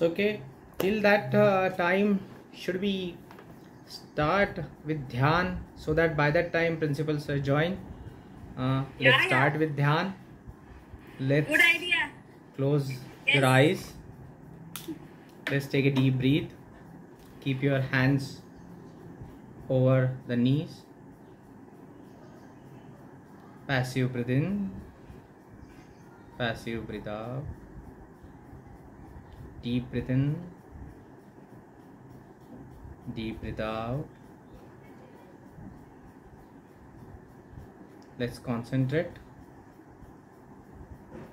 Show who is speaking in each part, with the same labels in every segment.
Speaker 1: so okay. Till that uh, time should we start with dhyan so that by that time principals uh, join uh,
Speaker 2: Yeah,
Speaker 1: let's start with dhyan. Let's
Speaker 2: Good idea.
Speaker 1: close your eyes. Let's take a deep breath. Keep your hands over the knees. Passive breathe in passive breathe out deep breath in deep breath out let's concentrate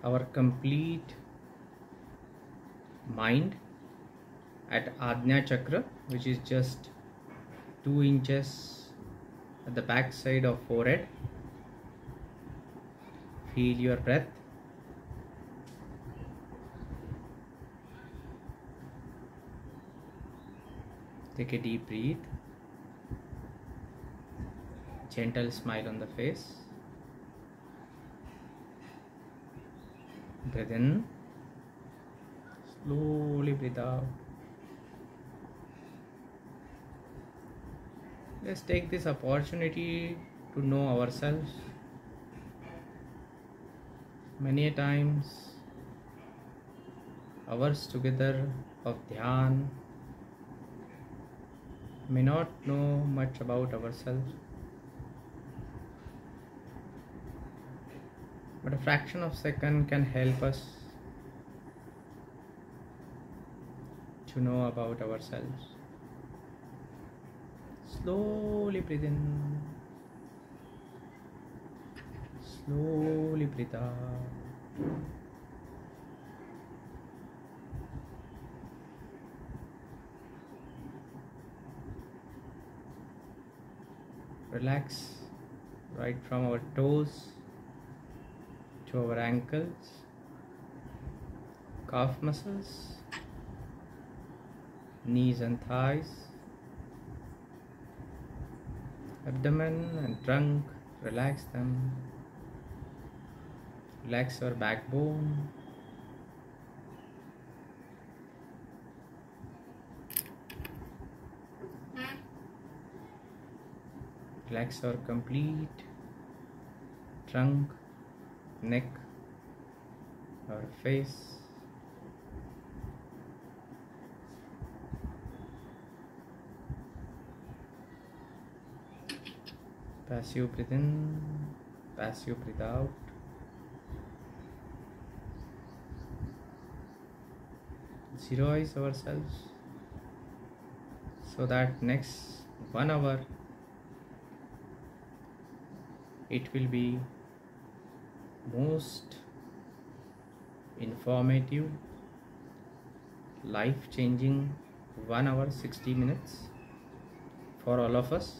Speaker 1: our complete mind at Ajna Chakra, which is just 2 inches at the back side of forehead. Feel your breath. Take a deep breath. Gentle smile on the face. Breathe in. Slowly breathe out. Let's take this opportunity to know ourselves. Many times, hours together of dhyan may not know much about ourselves. But a fraction of second can help us to know about ourselves. Slowly breathe in. Slowly breathe out. Relax right from our toes to our ankles, calf muscles, knees and thighs abdomen and trunk relax them relax your backbone relax your complete trunk neck our face. Passive breathe in passive breathe out. Zeroize ourselves so that next one hour it will be most informative life changing one hour 60 minutes for all of us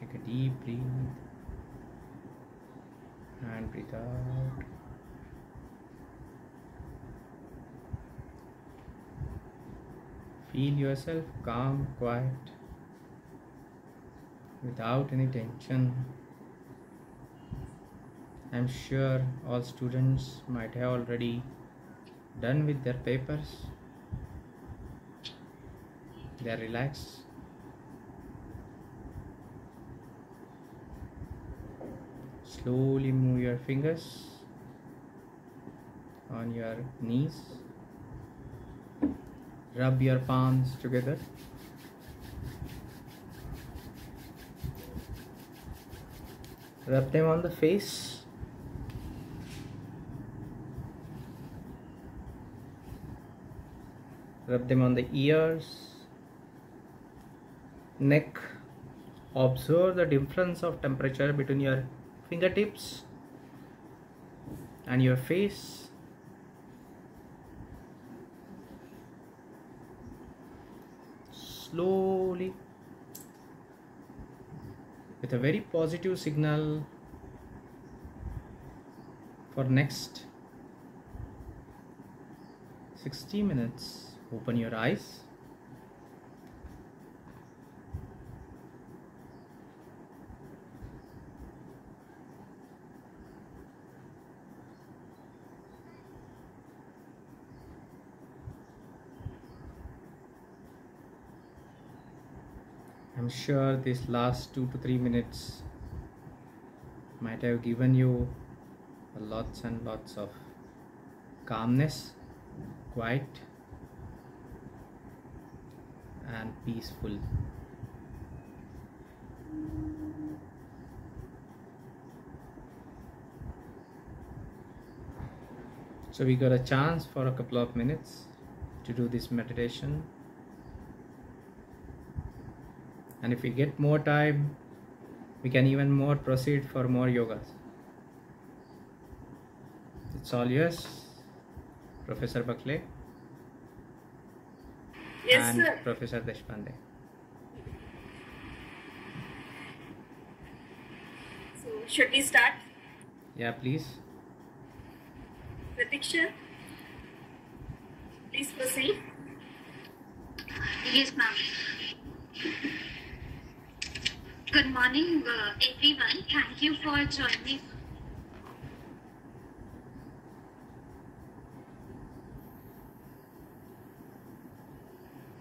Speaker 1: Take a deep breath and breathe out. Feel yourself calm, quiet, without any tension. I'm sure all students might have already done with their papers. They are relaxed. slowly move your fingers on your knees rub your palms together. Rub them on the face. Rub them on the ears neck. Observe the difference of temperature between your fingertips and your face slowly with a very positive signal for next 60 minutes. Open your eyes. I'm sure this last two to three minutes might have given you lots and lots of calmness, quiet, and peaceful. So we got a chance for a couple of minutes to do this meditation and if we get more time we can even more proceed for more yogas it's all yours professor Bakle
Speaker 2: Yes,
Speaker 1: and
Speaker 2: sir.
Speaker 1: professor deshpande
Speaker 2: So, should we start?
Speaker 1: yeah please
Speaker 2: Pratiksha? Please proceed.
Speaker 3: Yes, ma'am. Good morning, uh, everyone. Thank you for joining.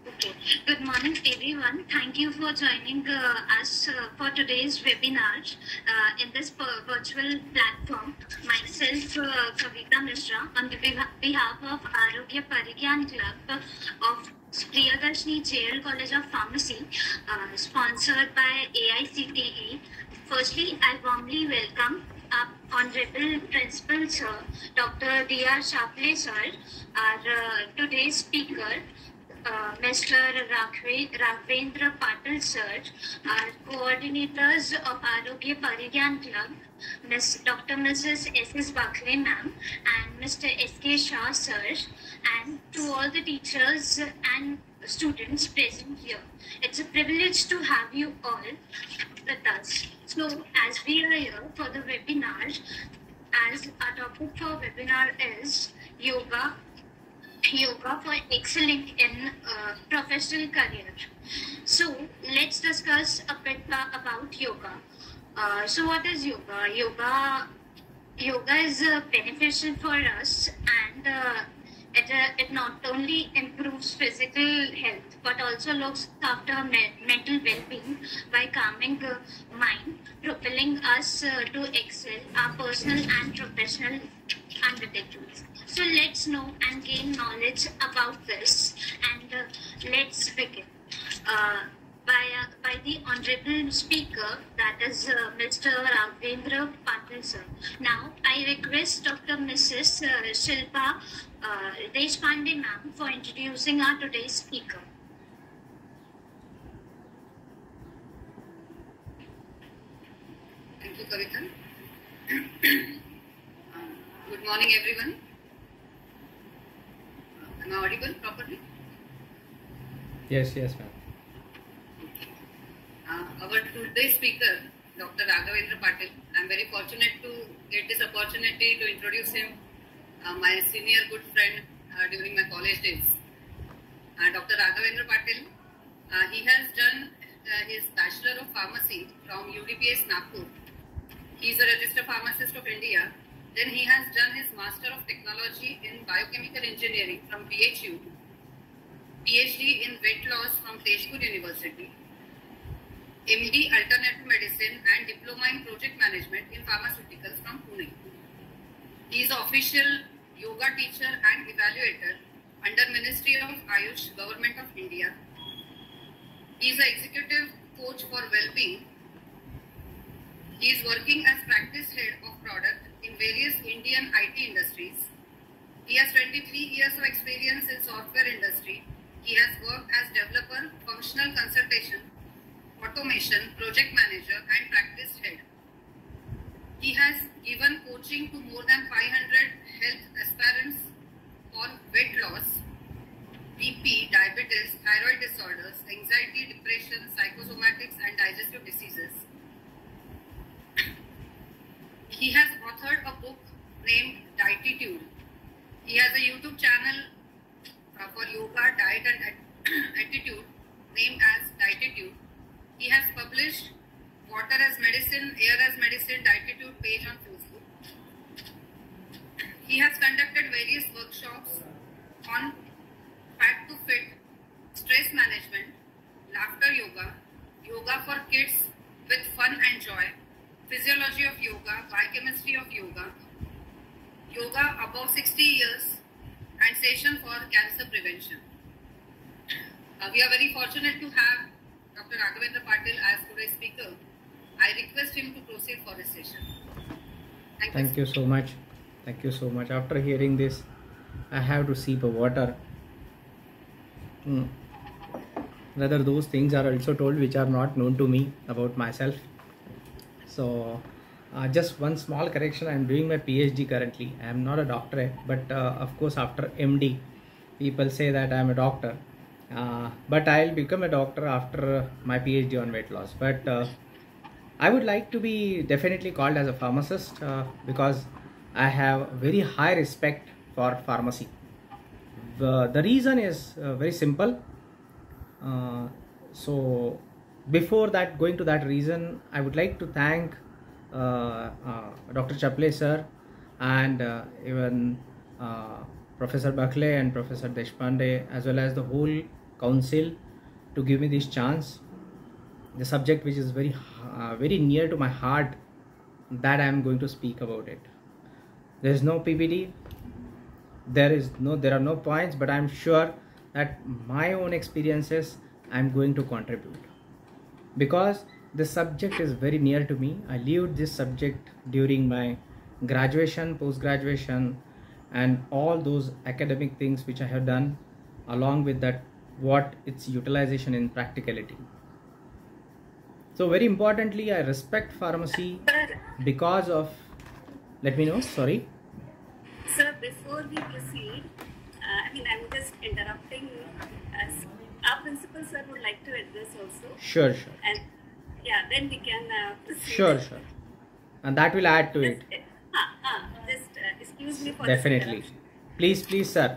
Speaker 3: Okay. Good morning, everyone. Thank you for joining uh, us uh, for today's webinar uh, in this virtual platform. Myself, uh, Kavita Mishra, on the behalf of Arogya Parigyan Club of JL College of Pharmacy, uh, sponsored by AICTE. Firstly, I warmly welcome our Honorable Principal Sir, Dr. D.R. Shaple Sir, our uh, today's speaker, uh, Mr. Raghavendra Patil Sir, our coordinators of Arogya Parigyan Club, Ms. Dr. Mrs. S.S. Bakle ma'am, and Mr. S.K. Shah sir, and to all the teachers and students present here. It's a privilege to have you all with us. So, as we are here for the webinar, as our topic for webinar is yoga yoga for excelling in uh, professional career. So let's discuss a bit about yoga. Uh, so what is yoga? Yoga yoga is uh, beneficial for us and uh, it, uh, it not only improves physical health but also looks after me- mental well-being by calming uh, mind propelling us uh, to excel our personal and professional undertakings so let's know and gain knowledge about this and uh, let's begin uh, by, uh, by the honorable speaker, that is uh, Mr. Raghavendra Patil sir. Now, I request Dr. Mrs. Uh, Shilpa uh, Deshpande ma'am for introducing our today's speaker.
Speaker 4: Thank you, Kavita. Um, Good morning, everyone. Am I audible properly?
Speaker 1: yes yes ma'am
Speaker 4: Uh, Our today's speaker, Dr. Raghavendra Patil. I'm very fortunate to get this opportunity to introduce him, uh, my senior good friend uh, during my college days. Uh, Dr. Raghavendra Patil, uh, he has done uh, his Bachelor of Pharmacy from UDPS Nagpur. He is a registered pharmacist of India. Then he has done his Master of Technology in Biochemical Engineering from BHU, PhD in Weight Loss from Tezpur University, MD Alternative Medicine and Diploma in Project Management in Pharmaceuticals from Pune. He is official yoga teacher and evaluator under Ministry of Ayush, Government of India. He is an executive coach for well-being. He is working as practice head of product in various Indian IT industries. He has 23 years of experience in software industry. He has worked as developer, functional consultation, automation, project manager, and practice head. He has given coaching to more than 500 health aspirants on weight loss, BP, diabetes, thyroid disorders, anxiety, depression, psychosomatics, and digestive diseases. He has authored a book named Dyttitude. He has a YouTube channel uh, for yoga, diet, and at- attitude, named as Dyttitude. He has published Water as Medicine, Air as Medicine, Dyttitude page on Facebook. He has conducted various workshops on fat to fit, stress management, laughter yoga, yoga for kids with fun and joy, physiology of yoga, biochemistry of yoga, yoga above 60 years, and session for cancer prevention. Uh, we are very fortunate to have Dr. Raghavendra Patil as today's speaker. I request him to proceed for this session. Thank,
Speaker 1: Thank you so much. Thank you so much. After hearing this, I have to sip a water. Hmm. Rather, those things are also told which are not known to me about myself. So, uh, just one small correction. I am doing my PhD currently. I am not a doctorate, but uh, of course, after MD, people say that I am a doctor. Uh, but I'll become a doctor after my PhD on weight loss. But uh, I would like to be definitely called as a pharmacist uh, because I have very high respect for pharmacy. The, the reason is uh, very simple. So, before that, going to that reason, I would like to thank uh, uh, Dr. Chaple sir and uh, even Professor Bakle and Professor Deshpande, as well as the whole council, to give me this chance. The subject which is very very near to my heart that i am going to speak about it. There is no ppt there is no there are no points but i'm sure that my own experiences i'm going to contribute because the subject is very near to me i lived this subject during my graduation post graduation and all those academic things which i have done along with that what its utilization in practicality so very importantly i respect pharmacy because of let me know sorry
Speaker 2: sir, before we proceed, uh, I mean, I'm just interrupting. As our principal sir would like to address also,
Speaker 1: sure sure
Speaker 2: and yeah, then we can uh, proceed.
Speaker 1: sure sure and that will add to it
Speaker 2: Just, uh, uh, uh, just uh, excuse me for
Speaker 1: definitely
Speaker 2: interruption.
Speaker 1: please please sir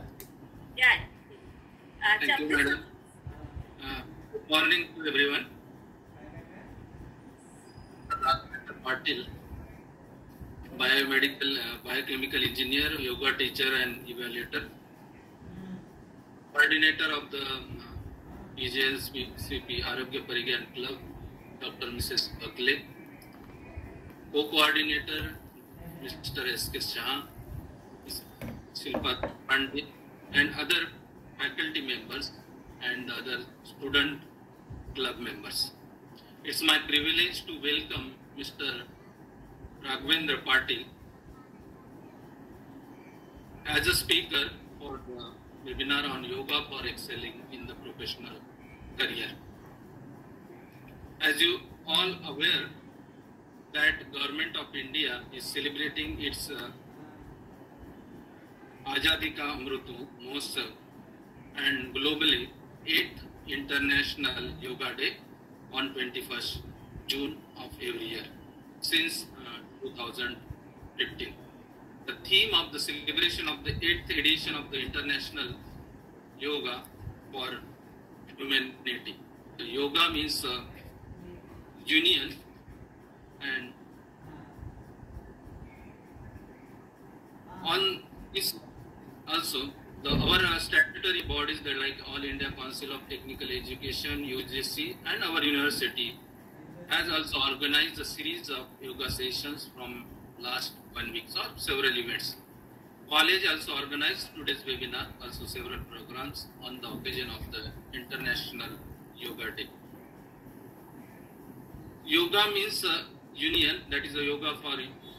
Speaker 2: Yeah. Uh,
Speaker 5: Thank you,
Speaker 2: Chapter-
Speaker 5: madam. Uh, Good morning to everyone. Dr. Patil, biomedical, uh, biochemical engineer, yoga teacher and evaluator, coordinator of the PJSCP Arogya Parigyan Club, Dr. Mrs. Bakle, co-coordinator, Mr. S.K. Shah, Silpa Pandit, and other faculty members and other student club members. It's my privilege to welcome Mr. Raghavendra Patil as a speaker for the webinar on yoga for excelling in the professional career. As you all aware that government of India is celebrating its uh, Azadi Ka Amrit Mahotsav and globally 8th International Yoga Day on 21st June of every year since uh, 2015. The theme of the celebration of the 8th edition of the International Yoga for Humanity. The yoga means uh, union and on this also the our uh, statutory bodies that like all india council of technical education ugc and our university has also organized a series of yoga sessions from last one week or several events college also organized today's webinar also several programs on the occasion of the international yoga day. Yoga means union that is a yoga for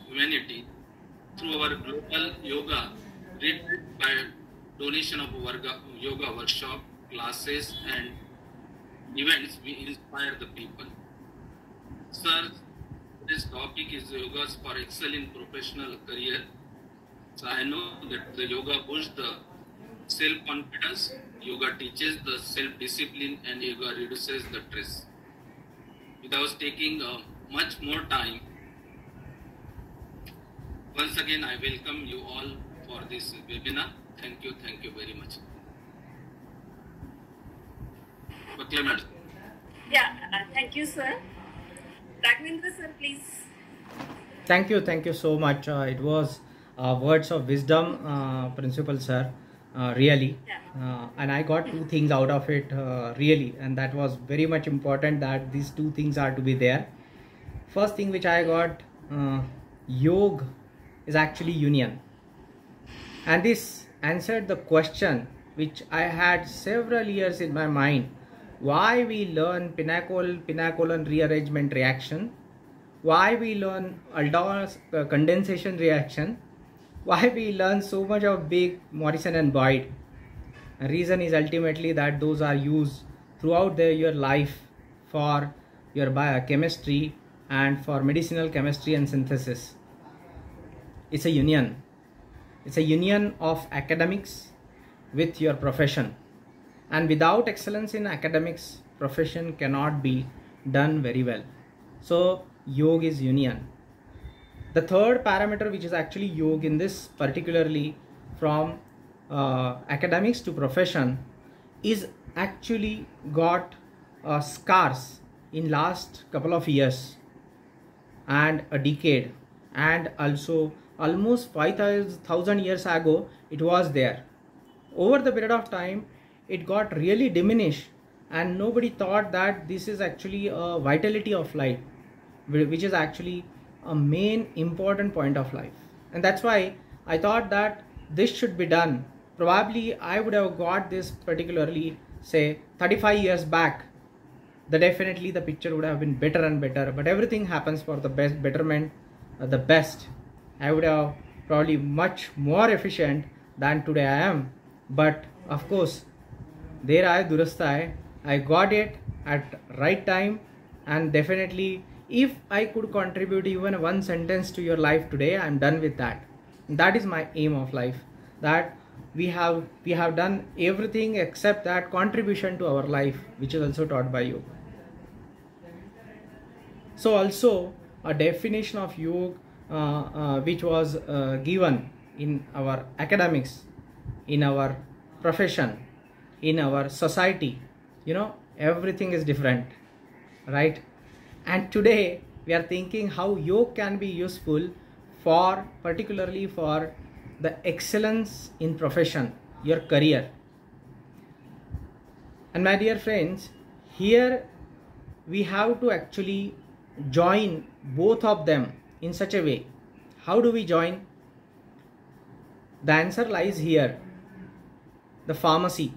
Speaker 5: humanity through our global yoga retreat by donation of varga, yoga workshop classes and events. We inspire the people. Sir this topic is yogas for excel in professional career so i know that the yoga boosts the self confidence yoga teaches the self discipline and yoga reduces the stress without taking uh, much more time once again, I welcome you all for this webinar. Thank you, thank you very much. proclaimed.
Speaker 2: Yeah, uh, thank you, sir. Raghavendra, sir, please.
Speaker 1: Thank you, thank you so much. Uh, it was uh, words of wisdom, uh, Principal Sir, uh, really.
Speaker 2: Yeah.
Speaker 1: Uh, and I got two things out of it, uh, really. And that was very much important that these two things are to be there. First thing which I got, uh, yoga is actually union. And this answered the question which I had several years in my mind why we learn pinacol pinacol rearrangement reaction why we learn Aldol uh, condensation reaction, why we learn so much of big Morrison and Boyd. Reason is ultimately that those are used throughout the, your life for your biochemistry and for medicinal chemistry and synthesis. It's a union. It's a union of academics with your profession. And without excellence in academics, profession cannot be done very well. So yoga is union. The third parameter, which is actually yoga in this particularly from uh, academics to profession, is actually got uh, scars in last couple of years and a decade and also almost 5000 years ago it was there. Over the period of time it got really diminished and nobody thought that this is actually a vitality of life which is actually a main important point of life. And that's why i thought that this should be done. Probably i would have got this particularly say 35 years back. The definitely the picture would have been better and better. But everything happens for the best betterment uh, the best. I would have probably much more efficient than today i am. But of course there I durasta hai. I got it at right time. And definitely if I could contribute even one sentence to your life today I'm done with that. That is my aim of life. That we have we have done everything except that contribution to our life which is also taught by you so also a definition of yoga uh, uh, which was uh, given in our academics in our profession in our society you know everything is different right and today we are thinking how yoga can be useful for particularly for the excellence in profession your career. And my dear friends here we have to actually join both of them in such a way. How do we join? The answer lies here. The pharmacy.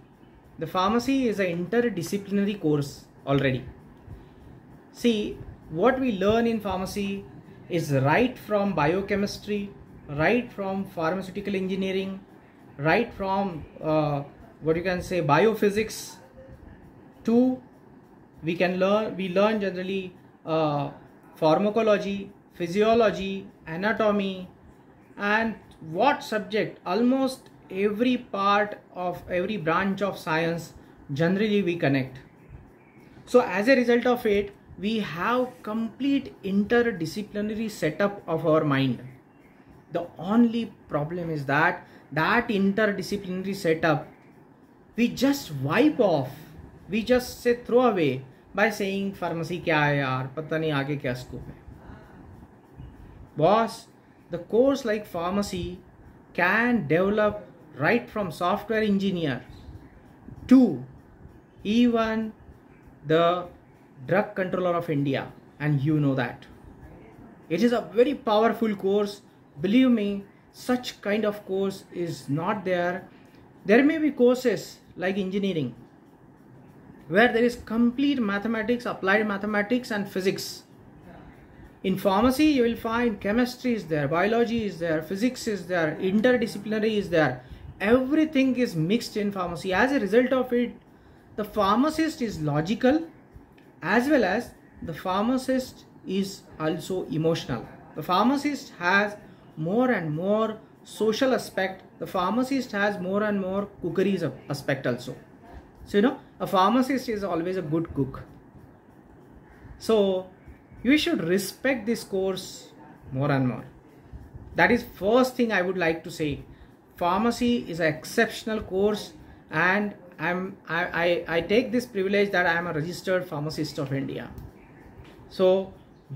Speaker 1: The pharmacy is an interdisciplinary course already see what we learn in pharmacy is right from biochemistry right from pharmaceutical engineering right from uh, what you can say biophysics to we can learn we learn generally uh, pharmacology physiology anatomy and what subject? Almost every part of every branch of science generally we connect. So as a result of it we have complete interdisciplinary setup of our mind. The only problem is that that interdisciplinary setup we just wipe off. We just say throw away by saying pharmacy kya hai yaar? Pata nahi aage kya scope hai. Boss the course like pharmacy can develop right from software engineer to even the drug controller of india and you know that. It is a very powerful course. Believe me such kind of course is not there. There may be courses like engineering where there is complete mathematics applied mathematics and physics. In pharmacy you will find chemistry is there biology is there physics is there interdisciplinary is there. Everything is mixed in pharmacy. As a result of it the pharmacist is logical as well as the pharmacist is also emotional. The pharmacist has more and more social aspect. The pharmacist has more and more cookery aspect also. So you know a pharmacist is always a good cook. So you should respect this course more and more. That is first thing i would like to say. Pharmacy is an exceptional course and I'm I, I, I take this privilege that I am a registered pharmacist of India. So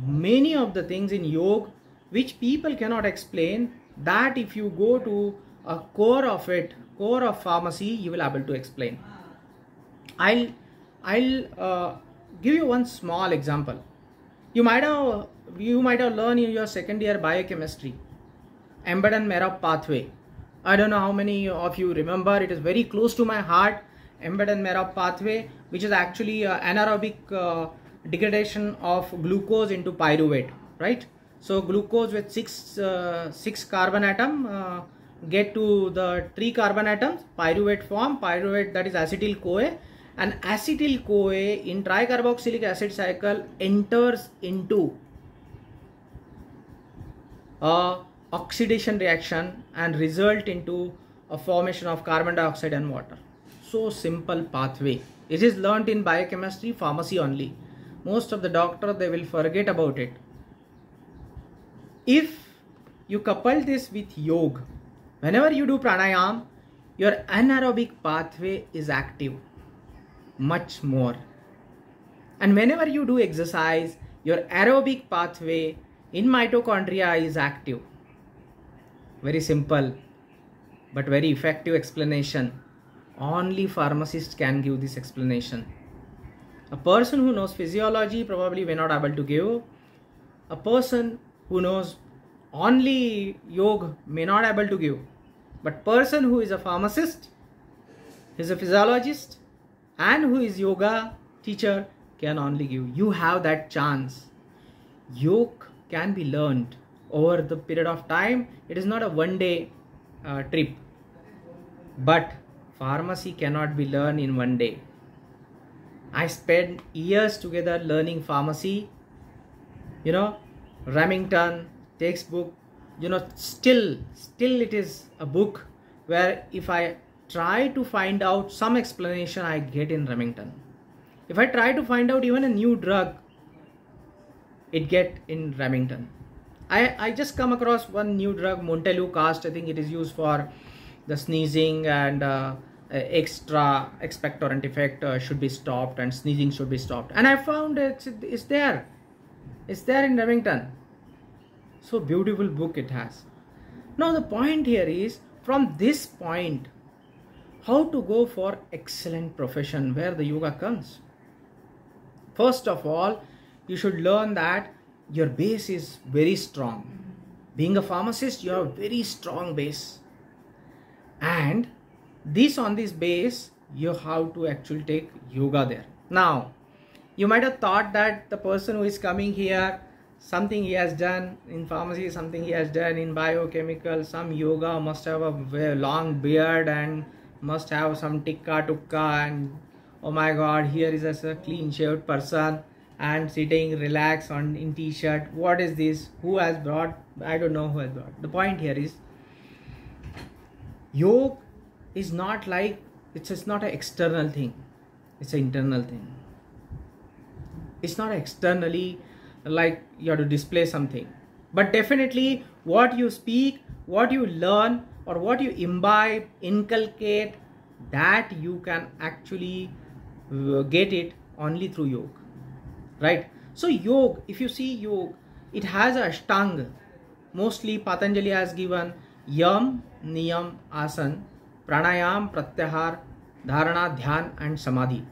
Speaker 1: many of the things in yoga which people cannot explain that if you go to a core of it, core of pharmacy, you will able to explain. I'll I'll uh, give you one small example. You might have you might have learned in your second year biochemistry, Embed Merab pathway. I don't know how many of you remember. It is very close to my heart. Embed Merab pathway, which is actually uh, anaerobic uh, degradation of glucose into pyruvate, right? So glucose with six uh, six carbon atom get to the three carbon atoms, pyruvate form, pyruvate that is acetyl CoA and acetyl CoA in tricarboxylic acid cycle enters into a oxidation reaction and result into a formation of carbon dioxide and water. So simple pathway. It is learnt in biochemistry, pharmacy only. Most of the doctor they will forget about it. If you couple this with yoga, whenever you do pranayam, your anaerobic pathway is active much more. And whenever you do exercise, your aerobic pathway in mitochondria is active. Very simple, but very effective explanation. Only pharmacist can give this explanation. A person who knows physiology probably may not able to give. A person who knows only yoga may not able to give. But person who is a pharmacist, is a physiologist, and who is yoga teacher can only give. You have that chance. Yoga can be learned over the period of time. It is not a one day uh, trip. But pharmacy cannot be learned in one day. I spent years together learning pharmacy. You know, Remington textbook. You know, still, still it is a book where if I try to find out some explanation I get in Remington. If I try to find out even a new drug, it get in Remington. I, I just come across one new drug, Montelukast. I think it is used for the sneezing and uh, extra expectorant effect uh, should be stopped and sneezing should be stopped. And I found it's, it's there. It's there in Remington. So beautiful book it has. Now the point here is from this point how to go for excellent profession where the yoga comes first of all you should learn that your base is very strong being a pharmacist you have very strong base and this on this base you have to actually take yoga there. Now you might have thought that the person who is coming here something he has done in pharmacy something he has done in biochemical some yoga must have a long beard and must have some tikka tukka and oh my god here is a clean shaved person and sitting relaxed on in t-shirt. What is this? Who has brought? I don't know who has brought. The point here is yoga is not like it's just not an external thing it's an internal thing it's not externally like you have to display something but definitely what you speak what you learn or what you imbibe, inculcate, that you can actually uh, get it only through yoga. Right? So, yoga, if you see yoga, it has a ashtanga. Mostly Patanjali has given yam, niyam, asan, pranayam, pratyahar, dharana, dhyan, and samadhi.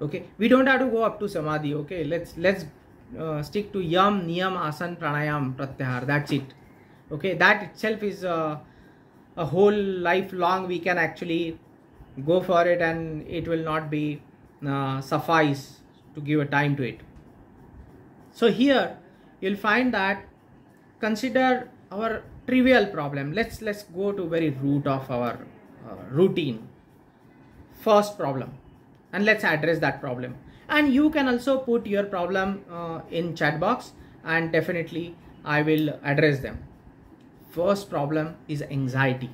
Speaker 1: Okay, we don't have to go up to samadhi. Okay, let's let's uh, stick to yam, niyam, asan, pranayam, pratyahar. That's it. Okay, that itself is uh, a whole life long we can actually go for it and it will not be uh, suffice to give a time to it so here you'll find that consider our trivial problem. Let's let's go to very root of our uh, routine. First problem. And let's address that problem. And you can also put your problem uh, in chat box and definitely i will address them. First problem is anxiety.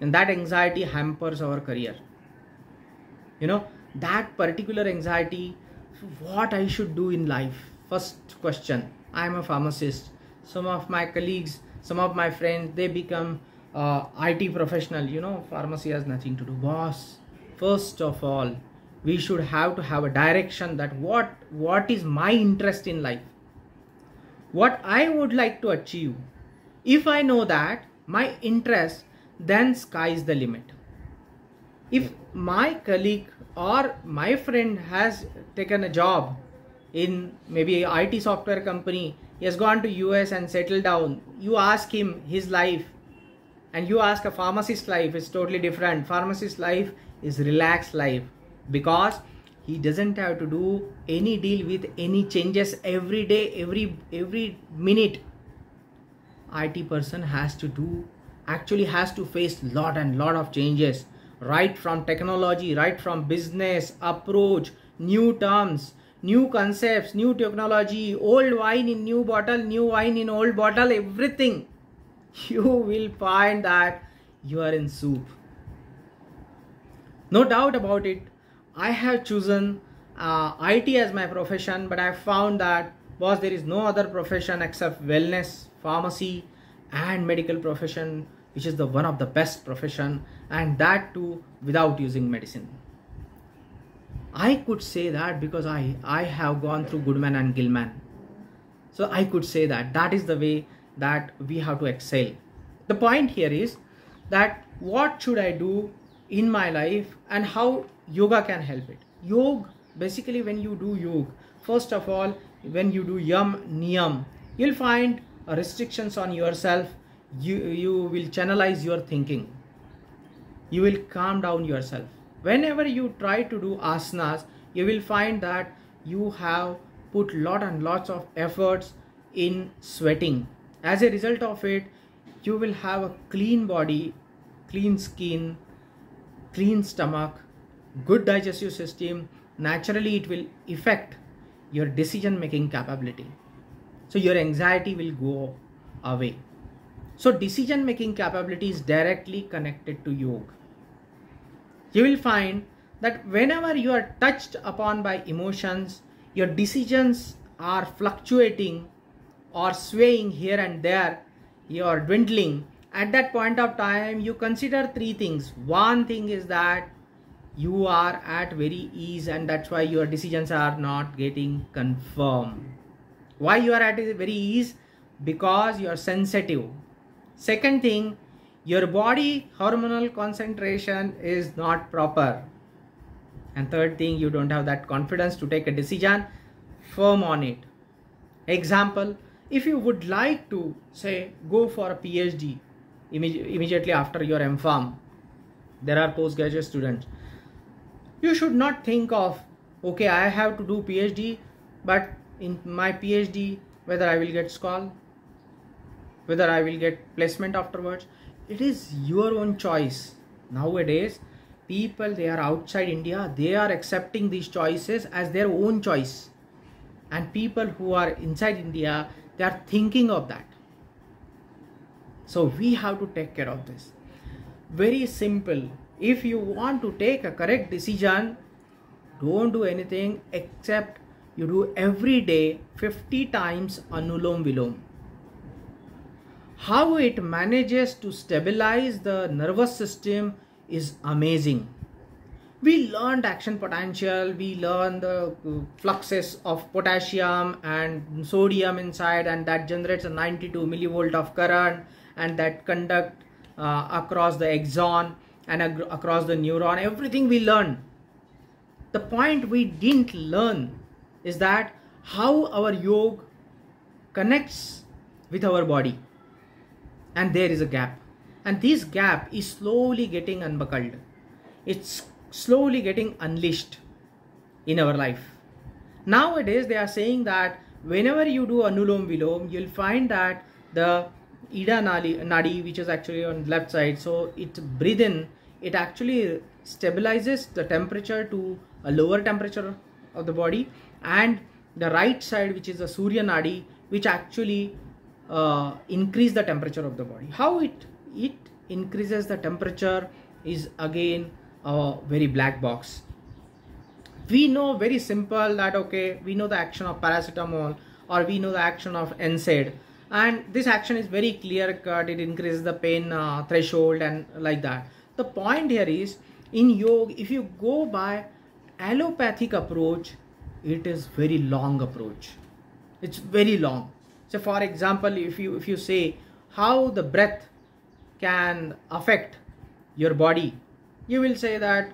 Speaker 1: And that anxiety hampers our career. You know that particular anxiety what i should do in life? First question. I am a pharmacist. Some of my colleagues some of my friends they become uh, it professional you know pharmacy has nothing to do. Boss first of all we should have to have a direction that what what is my interest in life. What i would like to achieve. If i know that my interest then sky is the limit. If my colleague or my friend has taken a job in maybe a IT software company, he has gone to US and settled down. You ask him his life, and you ask a pharmacist life is totally different. Pharmacist life is relaxed life because he doesn't have to do any deal with any changes every day, every every minute. IT person has to do actually has to face lot and lot of changes right from technology, right from business, approach, new terms, new concepts, new technology, old wine in new bottle, new wine in old bottle, everything. You will find that you are in soup. No doubt about it. I have chosen uh, IT as my profession, but I found that was there is no other profession except wellness, pharmacy, and medical profession which is the one of the best profession and that too without using medicine i could say that because i i have gone through goodman and gilman. So i could say that. That is the way that we have to excel. The point here is that what should i do in my life and how yoga can help it? Yoga basically when you do yoga first of all when you do yam niyam you'll find restrictions on yourself. You you will channelize your thinking. You will calm down yourself whenever you try to do asanas you will find that you have put lot and lots of efforts in sweating. As a result of it you will have a clean body clean skin clean stomach good digestive system. Naturally it will affect your decision making capability. So your anxiety will go away. So decision making capability is directly connected to yoga. You will find that whenever you are touched upon by emotions, your decisions are fluctuating or swaying here and there, you are dwindling. At that point of time, you consider three things. One thing is that you are at very ease and that's why your decisions are not getting confirmed. Why you are at very ease? Because you are sensitive Second thing, your body hormonal concentration is not proper. And third thing, you don't have that confidence to take a decision firm on it. Example, if you would like to say go for a PhD immediately after your MPharm, there are postgraduate students. You should not think of okay, I have to do PhD, but in my PhD, whether I will get scholar whether I will get placement afterwards. It is your own choice. Nowadays, people they are outside India, they are accepting these choices as their own choice. And people who are inside India, they are thinking of that. So we have to take care of this. Very simple. If you want to take a correct decision, don't do anything except you do every day 50 times anulom vilom how it manages to stabilize the nervous system is amazing. We learned action potential we learned the uh, fluxes of potassium and sodium inside and that generates a 92 millivolt of current and that conduct uh, across the axon and across the neuron. Everything we learned. The point we didn't learn is that how our yoga connects with our body and there is a gap. And this gap is slowly getting unbuckled. It's slowly getting unleashed in our life. Nowadays they are saying that whenever you do anulom vilom you'll find that the ida nadi, which is actually on left side so it breathe in. It actually stabilizes the temperature to a lower temperature of the body. And the right side which is the surya nadi which actually uh, increase the temperature of the body. How it it increases the temperature is again a very black box. We know very simple that okay we know the action of paracetamol or we know the action of NSAID and this action is very clear cut it increases the pain uh, threshold and like that. The point here is in yoga if you go by allopathic approach it is very long approach. It's very long so for example if you if you say how the breath can affect your body you will say that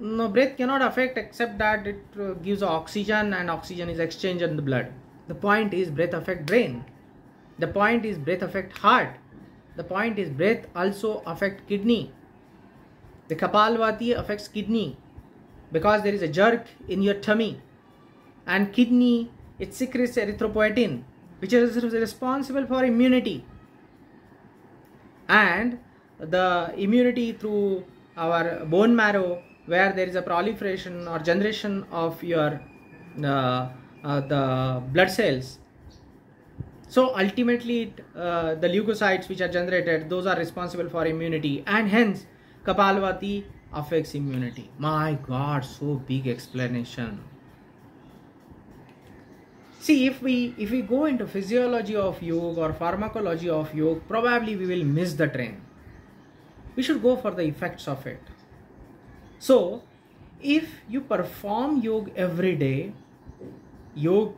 Speaker 1: no breath cannot affect except that it uh, gives oxygen and oxygen is exchanged in the blood. The point is breath affect brain. The point is breath affect heart. The point is breath also affect kidney. The kapalvati affects kidney because there is a jerk in your tummy and kidney it secretes erythropoietin which is responsible for immunity. And the immunity through our bone marrow where there is a proliferation or generation of your uh, uh, the blood cells. So ultimately uh, the leukocytes which are generated those are responsible for immunity. And hence kapalvati affects immunity. My god so big explanation see if we if we go into physiology of yoga or pharmacology of yoga probably we will miss the train. We should go for the effects of it. So if you perform yoga every day yoga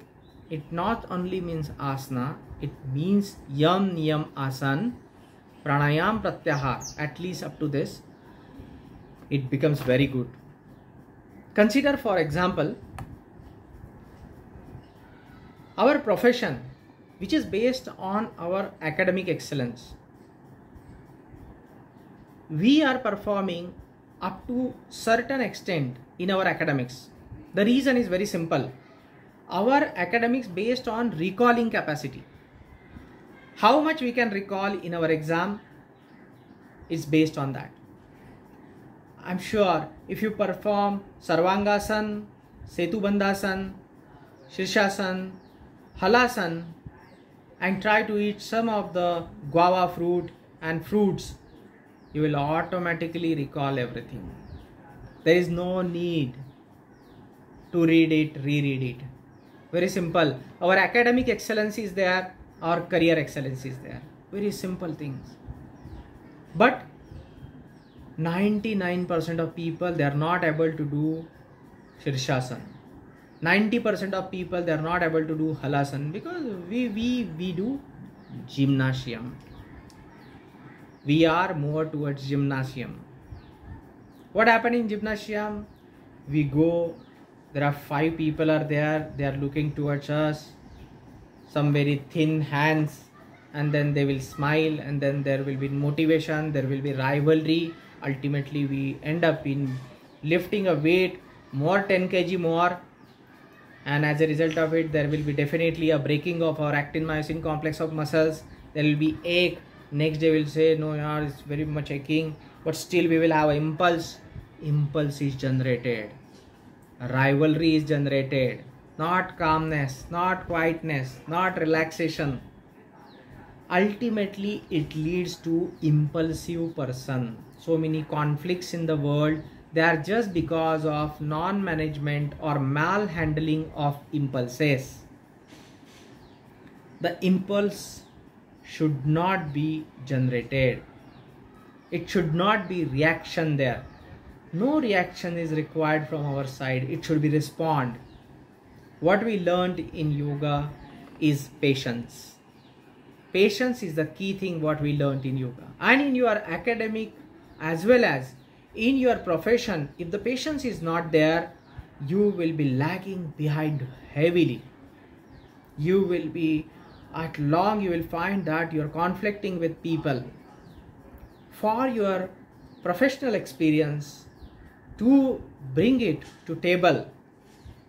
Speaker 1: it not only means asana it means yam niyam asan pranayam pratyahar at least up to this it becomes very good. Consider for example our profession which is based on our academic excellence. We are performing up to certain extent in our academics. The reason is very simple. Our academics based on recalling capacity. How much we can recall in our exam is based on that. I'm sure if you perform sarvangasan setubandhasan shirshasan halasan and try to eat some of the guava fruit and fruits you will automatically recall everything. There is no need to read it reread it. Very simple. Our academic excellence is there our career excellence is there. Very simple things. But 99% of people they are not able to do shirshasan 90% of people they are not able to do halasan because we we we do gymnasium. We are more towards gymnasium. What happened in gymnasium? We go there are five people are there they are looking towards us. Some very thin hands and then they will smile and then there will be motivation there will be rivalry. Ultimately we end up in lifting a weight more 10 kg more and as a result of it there will be definitely a breaking of our actin myosin complex of muscles. There will be ache. Next day we'll say no yeah it's very much aching. But still we will have impulse. Impulse is generated. Rivalry is generated. Not calmness not quietness not relaxation. Ultimately it leads to impulsive person. So many conflicts in the world they are just because of non-management or mal-handling of impulses. The impulse should not be generated. It should not be reaction there. No reaction is required from our side. It should be respond. What we learned in yoga is patience. Patience is the key thing what we learned in yoga. And in your academic as well as in your profession if the patience is not there you will be lagging behind heavily. You will be at long you will find that you are conflicting with people. For your professional experience to bring it to table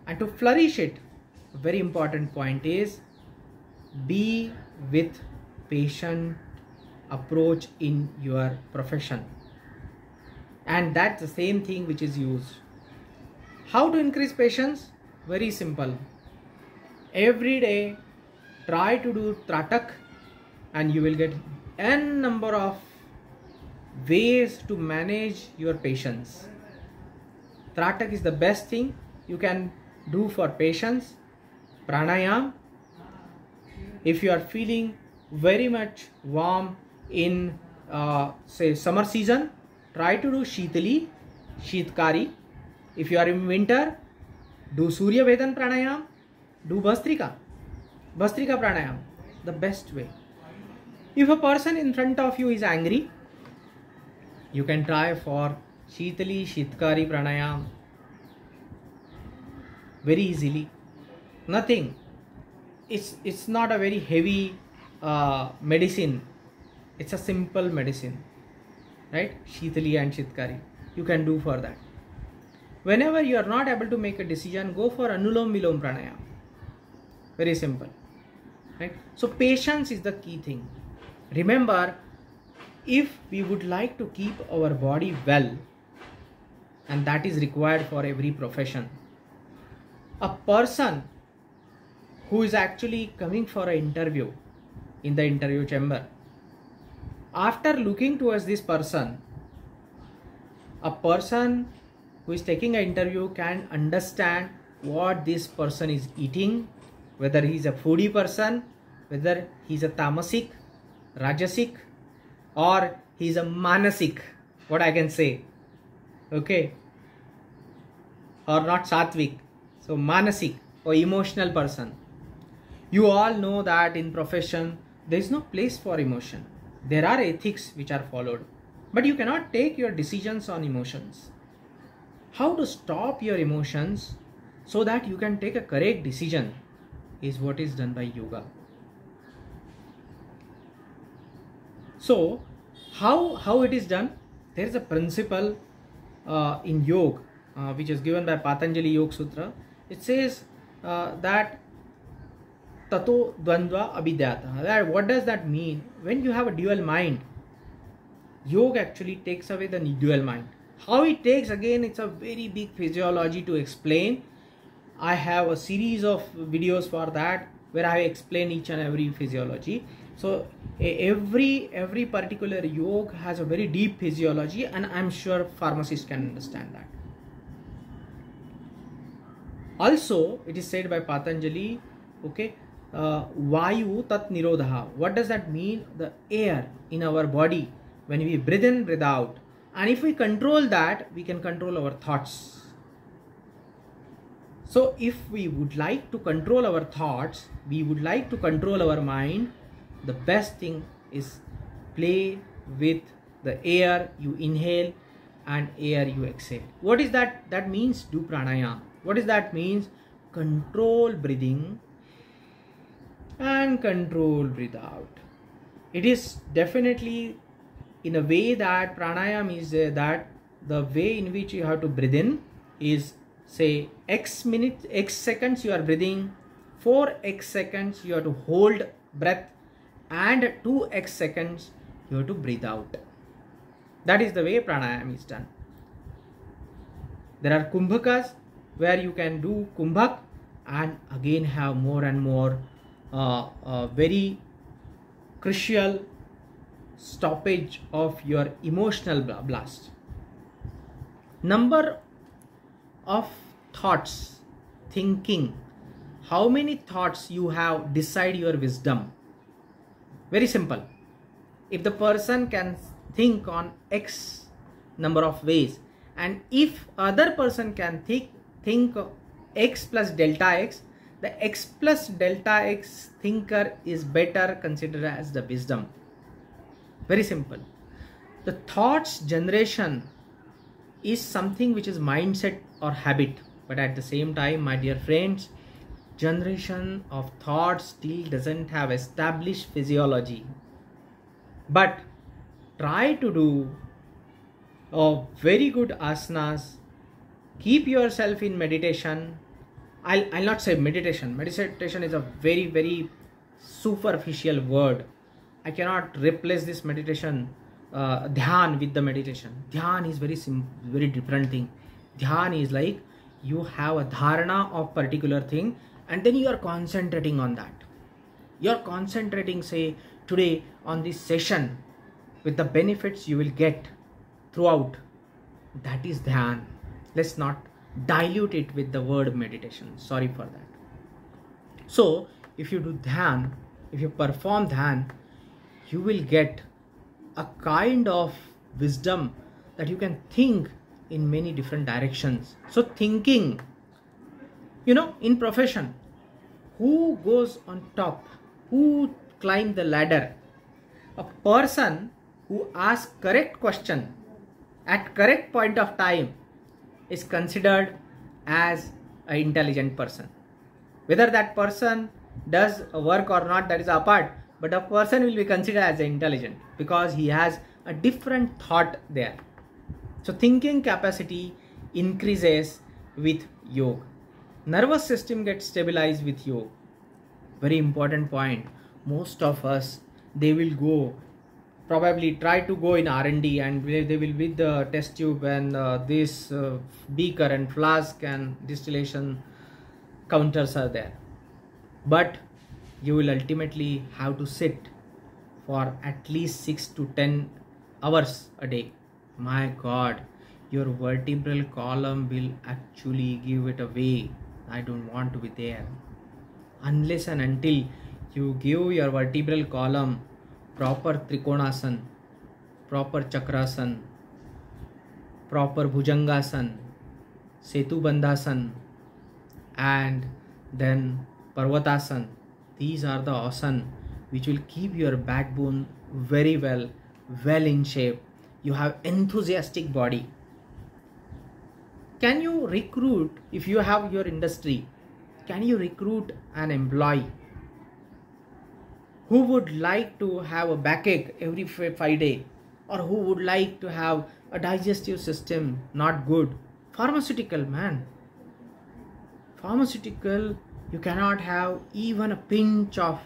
Speaker 1: and to flourish it a very important point is be with patient approach in your profession and that's the same thing which is used. How to increase patience? Very simple. Every day try to do tratak and you will get n number of ways to manage your patience. Tratak is the best thing you can do for patience. Pranayam if you are feeling very much warm in uh, say summer season try to do Shitali Shitkari if you are in winter do Surya Vedan pranayama do bhastrika bhastrika pranayama the best way if a person in front of you is angry you can try for Shitali Shitkari pranayama very easily nothing it's it's not a very heavy medicine it's a simple medicine right? Shitali and Shitkari. You can do for that. Whenever you are not able to make a decision, go for Anulom Vilom Pranayam. Very simple, right? So patience is the key thing. Remember, if we would like to keep our body well, and that is required for every profession a person who is actually coming for an interview in the interview chamber after looking towards this person a person who is taking an interview can understand what this person is eating whether he is a foodie person whether he is a tamasic rajasic or he is a manasic what i can say okay? Or not sattvic so manasik or emotional person. You all know that in profession there is no place for emotion there are ethics which are followed but you cannot take your decisions on emotions. How to stop your emotions so that you can take a correct decision is what is done by yoga. So how how it is done? There is a principle uh, in yoga uh, which is given by patanjali yoga sutra. It says uh, that tato dvandva abhidyata. What does that mean? When you have a dual mind yoga actually takes away the dual mind. How it takes again it's a very big physiology to explain. I have a series of videos for that where i explain each and every physiology. So every every particular yoga has a very deep physiology and i'm sure pharmacists can understand that. Also it is said by patanjali okay Uh, vayu tat nirodha what does that mean? The air in our body. When we breathe in breathe out. And if we control that we can control our thoughts. So if we would like to control our thoughts we would like to control our mind the best thing is play with the air you inhale and air you exhale. What is that? That means do pranayama. What does that means? Control breathing and control breathe out it is definitely in a way that pranayam is uh, that the way in which you have to breathe in is say x minutes x seconds you are breathing for x seconds you have to hold breath and 2 x seconds you have to breathe out. That is the way pranayam is done. There are kumbhakas where you can do kumbhak and again have more and more very crucial stoppage of your emotional blast. Number of thoughts thinking. How many thoughts you have decide your wisdom? Very simple. If the person can think on x number of ways and if other person can think think x plus delta x the x plus delta x thinker is better considered as the wisdom. Very simple. The thoughts generation is something which is mindset or habit. But at the same time my dear friends generation of thoughts still doesn't have established physiology. But try to do a very good asanas. Keep yourself in meditation I'll, I'll not say meditation. Meditation is a very very superficial word. I cannot replace this meditation uh, dhyan with the meditation. Dhyan is very sim- very different thing. Dhyan is like you have a dharana of particular thing and then you are concentrating on that. You're concentrating say today on this session with the benefits you will get throughout. That is dhyan. Let's not dilute it with the word meditation sorry for that so if you do dhyan if you perform dhyan you will get a kind of wisdom that you can think in many different directions. So, thinking, you know, in profession, who goes on top? Who climb the ladder? A person who asks correct question at correct point of time is considered as an intelligent person. Whether that person does a work or not, that is apart, but a person will be considered as intelligent because he has a different thought there. So thinking capacity increases with yoga. Nervous system gets stabilized with yoga. Very important point. Most of us they will go probably try to go in R&D and they will be the test tube and uh, this uh, beaker and flask and distillation counters are there. But you will ultimately have to sit for at least 6 to 10 hours a day. My god your vertebral column will actually give it away. I don't want to be there. Unless and until you give your vertebral column proper trikonasana proper chakrasan proper bhujangasan setu bandhasan and then parvatasan. These are the asana which will keep your backbone very well well in shape. You have enthusiastic body. Can you recruit if you have your industry can you recruit an employee who would like to have a backache every five day? Or who would like to have a digestive system not good? Pharmaceutical man. Pharmaceutical you cannot have even a pinch of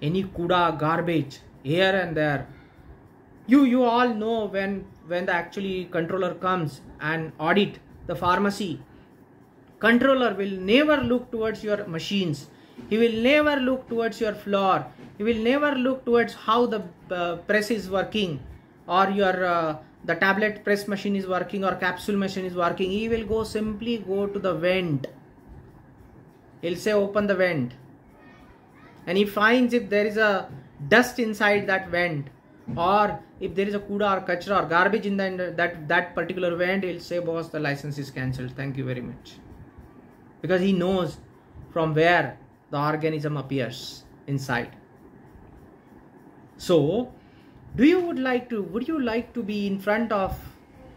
Speaker 1: any kuda garbage here and there. You you all know when when the actually controller comes and audit the pharmacy. Controller will never look towards your machines he will never look towards your floor. He will never look towards how the uh, press is working or your uh, the tablet press machine is working or capsule machine is working. He will go simply go to the vent. He'll say open the vent. And he finds if there is a dust inside that vent or if there is a kuda or kachra or garbage in the, that that particular vent he'll say boss the license is cancelled. Thank you very much. Because he knows from where the organism appears inside so do you would like to would you like to be in front of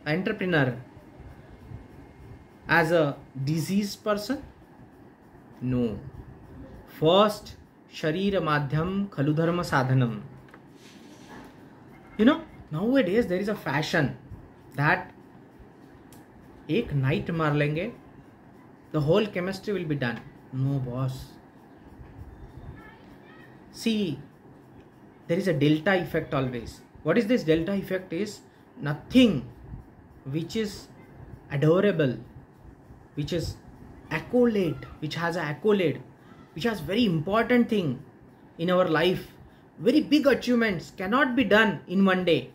Speaker 1: an entrepreneur as a diseased person no first sharira madhyam khalu dharma sadhanam you know nowadays there is a fashion that एक night मार लेंगे the whole chemistry will be done no boss see there is a delta effect always what is this delta effect is nothing which is adorable which is accolade which has an accolade which has very important thing in our life very big achievements cannot be done in one day.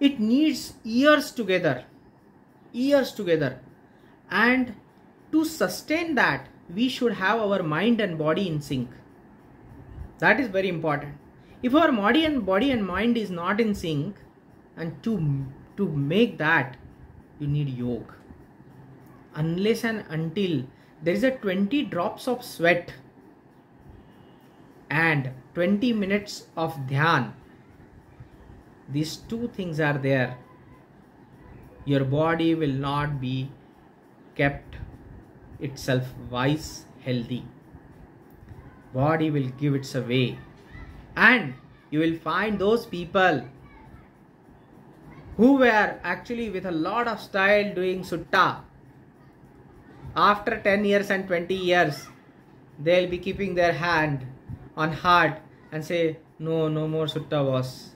Speaker 1: It needs years together, years together. And to sustain that, we should have our mind and body in sync. That is very important. If our body and body and mind is not in sync, and to to make that, you need yoga. Unless and until there is a 20 drops of sweat and 20 minutes of dhyan these two things are there your body will not be kept itself wise healthy body will give its away. And you will find those people who were actually with a lot of style doing sutta. After 10 years and 20 years they'll be keeping their hand on heart and say no no more sutta boss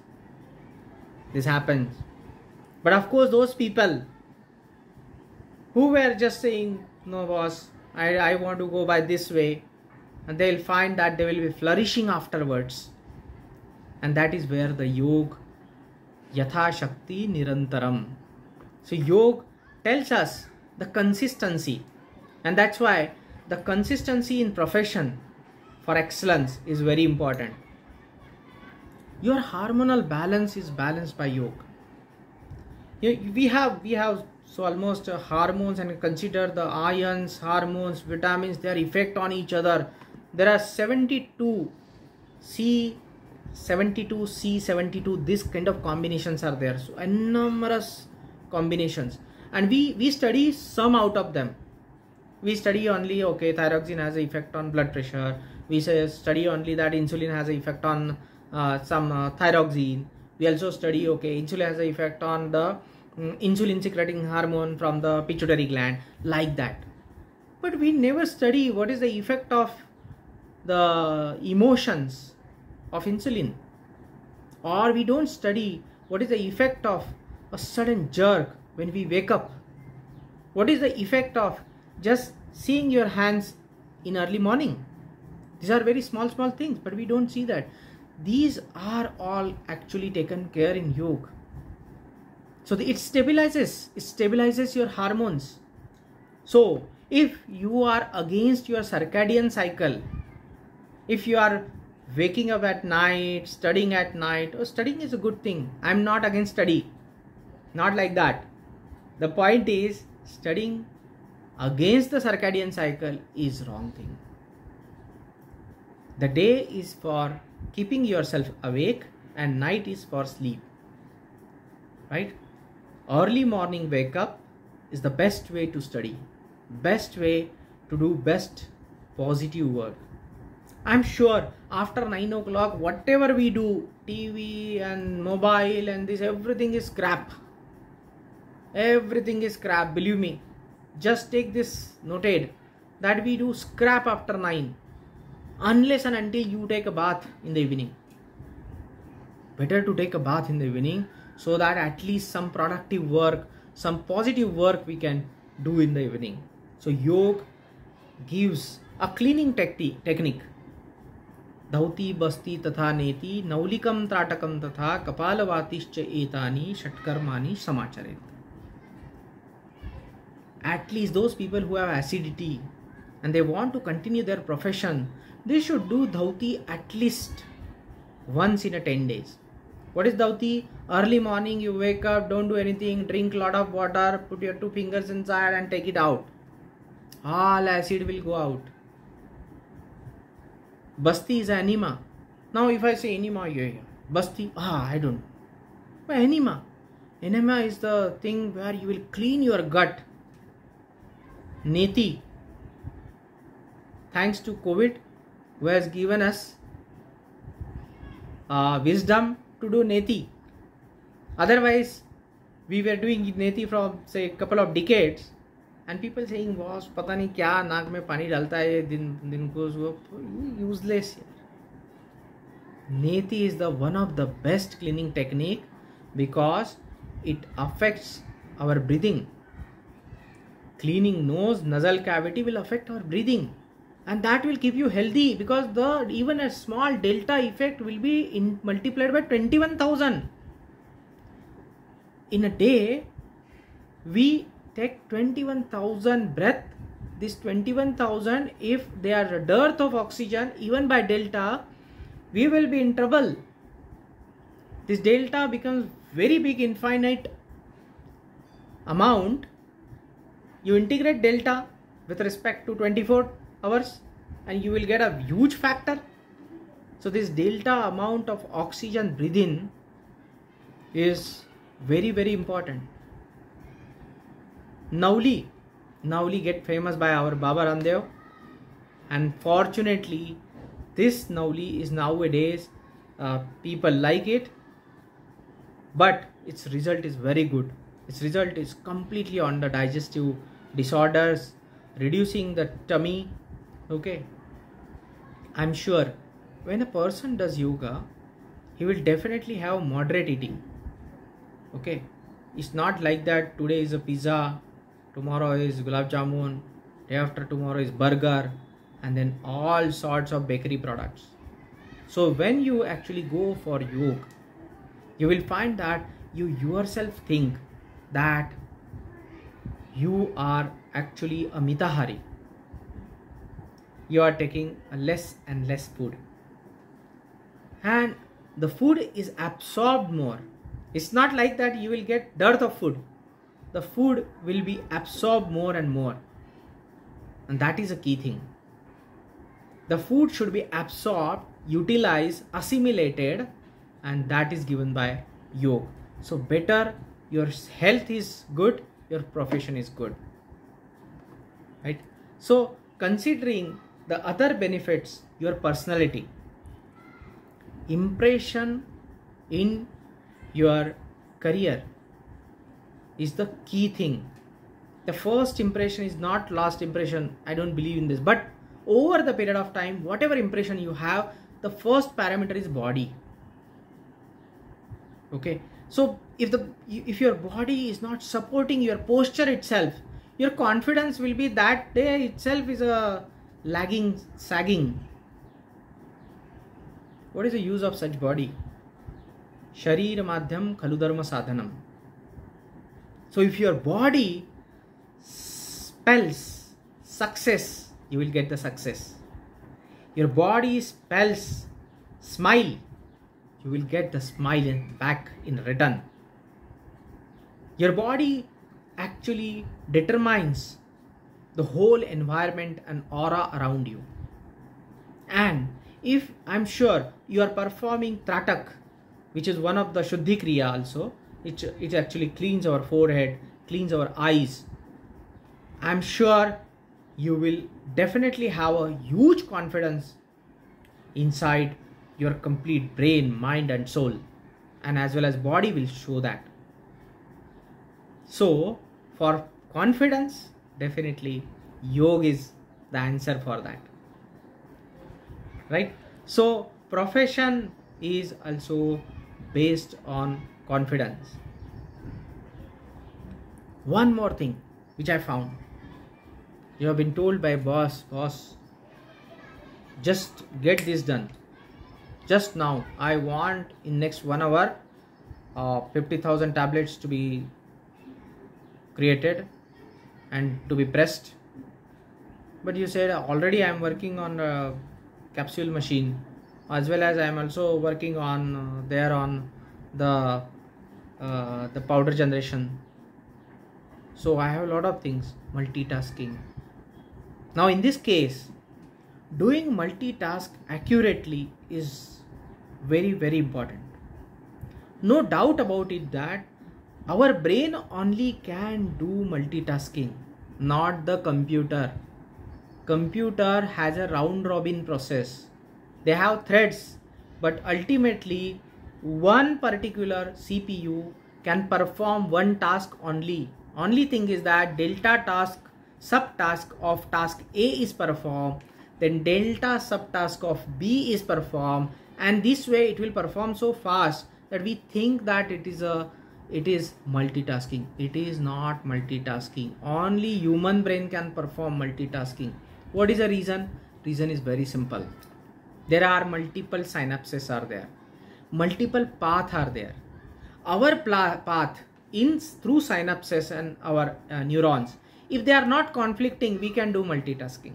Speaker 1: this happens. But of course those people who were just saying no boss i, I want to go by this way and they'll find that they will be flourishing afterwards and that is where the yog yatha shakti nirantaram so yog tells us the consistency and that's why the consistency in profession for excellence is very important. Your hormonal balance is balanced by yoga. you- we have we have so almost uh, hormones and consider the ions hormones vitamins their effect on each other there are 72 c 72 c 72 this kind of combinations are there. So numerous combinations. And we we study some out of them. We study only okay thyroxine has an effect on blood pressure. We say study only that insulin has an effect on uh, some uh, thyroxine. We also study okay insulin has an effect on the mm, insulin secreting hormone from the pituitary gland like that. But we never study what is the effect of the emotions of insulin. Or we don't study what is the effect of a sudden jerk when we wake up. What is the effect of just seeing your hands in early morning? These are very small small things but we don't see that. These are all actually taken care in yoga. So the, it stabilizes it stabilizes your hormones. So if you are against your circadian cycle if you are waking up at night studying at night or studying is a good thing. I'm not against study. Not like that. The point is studying against the circadian cycle is wrong thing. The day is for keeping yourself awake and night is for sleep. Right? Early morning wake up is the best way to study. Best way to do best positive work i'm sure after 9 o'clock whatever we do tv and mobile and this everything is crap. Everything is crap believe me. Just take this noted that we do scrap after 9 unless and until you take a bath in the evening. Better to take a bath in the evening so that at least some productive work some positive work we can do in the evening. So yoga gives a cleaning technique technique धौती, बस्ती तथा नेति नौलिकम त्राटकम तथा कपालवातिश्च एतानी षटकर्माणी समाचरित। At least those people who've acidity and they want to continue their profession they should do dhauti at least once in a ten days what is dhauti early morning you wake up don't do anything drink lot of water put your two fingers inside and take it out all acid will go out basti is enema now if i say yeah, yeah. basti ah i don't know. But enema enema is the thing where you will clean your gut. Neti, thanks to COVID, who has given us uh, wisdom to do Neti. Otherwise, we were doing Neti from say a couple of decades, and people saying, "boss पता नहीं क्या नाक में पानी डालता है दिन दिन को वो useless." Neti is the one of the best cleaning technique because it affects our breathing cleaning nose nasal cavity will affect our breathing and that will keep you healthy because the even a small delta effect will be in multiplied by 21000 in a day we take 21000 breath. This 21000 if they are a dearth of oxygen even by delta we will be in trouble. This delta becomes very big infinite amount. You integrate delta with respect to 24 hours and you will get a huge factor. So this delta amount of oxygen breathe is very very important Nauli Nauli get famous by our Baba Ramdev. And fortunately this Nauli is nowadays uh, people like it. But its result is very good. Its result is completely on the digestive disorders reducing the tummy. Okay? I'm sure when a person does yoga he will definitely have moderate eating. Okay? It's not like that today is a pizza tomorrow is gulab jamun day after tomorrow is burger and then all sorts of bakery products. So when you actually go for yoga you will find that you yourself think that you are actually a mitahari. You are taking less and less food. And the food is absorbed more. It's not like that you will get dearth of food the food will be absorbed more and more. And that is a key thing. The food should be absorbed utilized assimilated and that is given by yoga. So better your health is good your profession is good. Right? So considering the other benefits your personality. Impression in your career is the key thing. The first impression is not last impression. I don't believe in this. But over the period of time whatever impression you have the first parameter is body. Okay? So if the if your body is not supporting your posture itself your confidence will be that day itself is a lagging sagging. What is the use of such body? Sharir madhyam dharma sadhanam so if your body spells success you will get the success. Your body spells smile you will get the smile in back in return. Your body actually determines the whole environment and aura around you. And if i'm sure you are performing tratak which is one of the shuddhi kriya also it, it actually cleans our forehead cleans our eyes. I'm sure you will definitely have a huge confidence inside your complete brain mind and soul. And as well as body will show that. So for confidence definitely yoga is the answer for that. Right? So profession is also based on confidence. One more thing which i found. You have been told by boss boss just get this done. Just now i want in next one hour uh, 50000 tablets to be created and to be pressed. But you said already i am working on a capsule machine as well as i am also working on uh, there on the uh, the powder generation. So i have a lot of things multitasking. Now in this case doing multitask accurately is very very important. No doubt about it that our brain only can do multitasking not the computer. Computer has a round robin process. They have threads but ultimately one particular cpu can perform one task only. Only thing is that delta task subtask of task a is performed then delta subtask of b is performed and this way it will perform so fast that we think that it is a it is multitasking. It is not multitasking. Only human brain can perform multitasking. What is the reason? Reason is very simple. There are multiple synapses are there multiple path are there. Our path in through synapses and our uh, neurons if they are not conflicting we can do multitasking.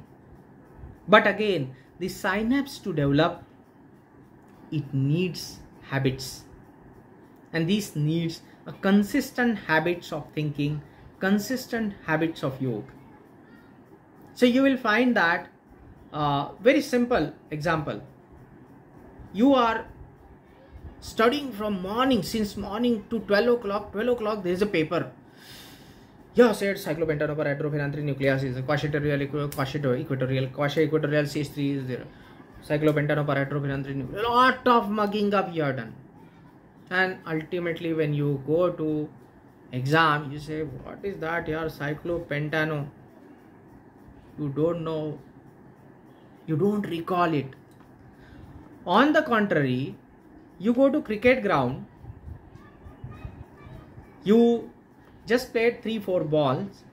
Speaker 1: But again the synapse to develop it needs habits. And these needs a consistent habits of thinking consistent habits of yoga. So you will find that uh, very simple example. You are studying from morning since morning to 12 o'clock 12 o'clock there is a paper. Yeah said cyclopentanoperhydrophenanthrene nucleus is quasi-equatorial quasi-equatorial quasi-equatorial ch3 is there. Cyclopentanoperhydrophenanthrene a lot of mugging up you are done. And ultimately when you go to exam you say what is that your cyclopentano? You don't know you don't recall it. On the contrary you go to cricket ground you just played 3 4 balls.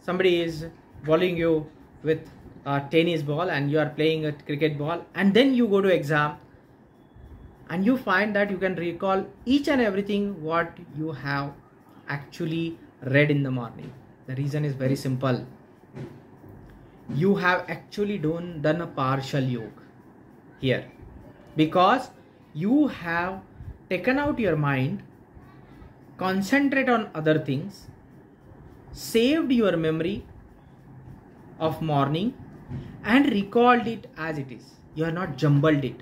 Speaker 1: Somebody is bowling you with a tennis ball and you are playing a cricket ball and then you go to exam and you find that you can recall each and everything what you have actually read in the morning. The reason is very simple. You have actually done done a partial yoga here because you have taken out your mind concentrate on other things, saved your memory of morning, and recalled it as it is. You are not jumbled it.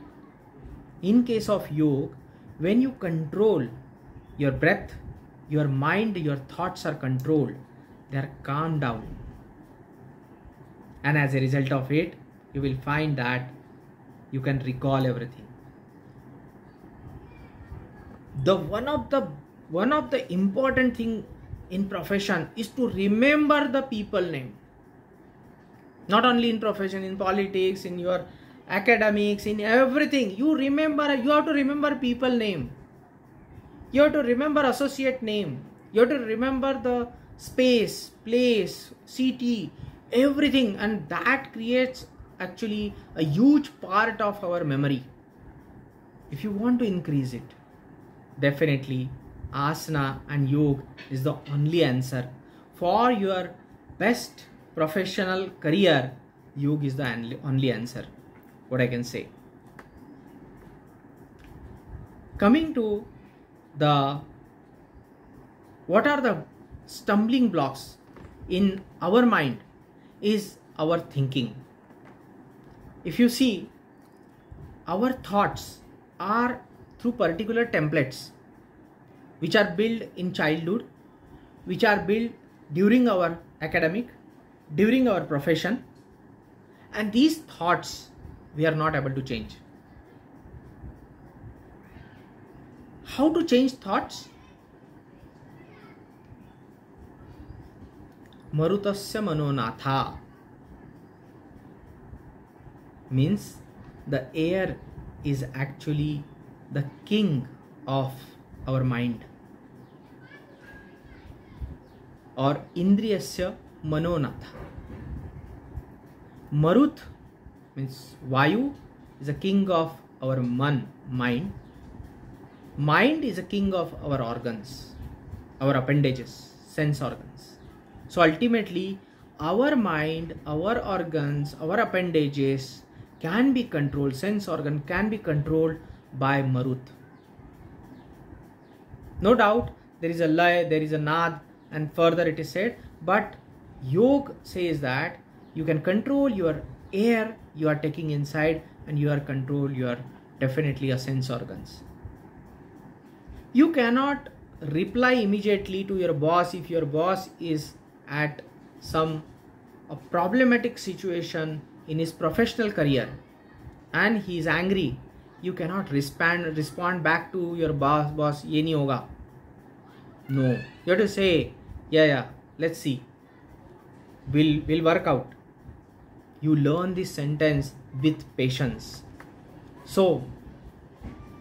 Speaker 1: In case of yoga, when you control your breath, your mind, your thoughts are controlled, they are calmed down. And as a result of it, you will find that you can recall everything. The one of the one of the important thing in profession is to remember the people name. Not only in profession in politics in your academics in everything. You remember you have to remember people name. You have to remember associate name. You have to remember the space place city everything. And that creates actually a huge part of our memory. If you want to increase it definitely asana and yoga is the only answer. For your best professional career yoga is the only answer what i can say. Coming to the what are the stumbling blocks in our mind is our thinking. If you see our thoughts are through particular templates which are built in childhood which are built during our academic during our profession and these thoughts we are not able to change. How to change thoughts? Marutasya manonatha means the air is actually the king of our mind or indriyasya manonatha Marut means Vayu is a king of our man, mind. Mind is a king of our organs, our appendages, sense organs. So ultimately, our mind, our organs, our appendages can be controlled, sense organ can be controlled by Marut. No doubt there is a lay, there is a nad, and further it is said, but Yog says that you can control your air you are taking inside and you are control your definitely a sense organs you cannot reply immediately to your boss if your boss is at some a problematic situation in his professional career and he is angry you cannot respond respond back to your boss boss ye nahi no. You have to say yeah yeah let's see. Will will work out. You learn this sentence with patience. So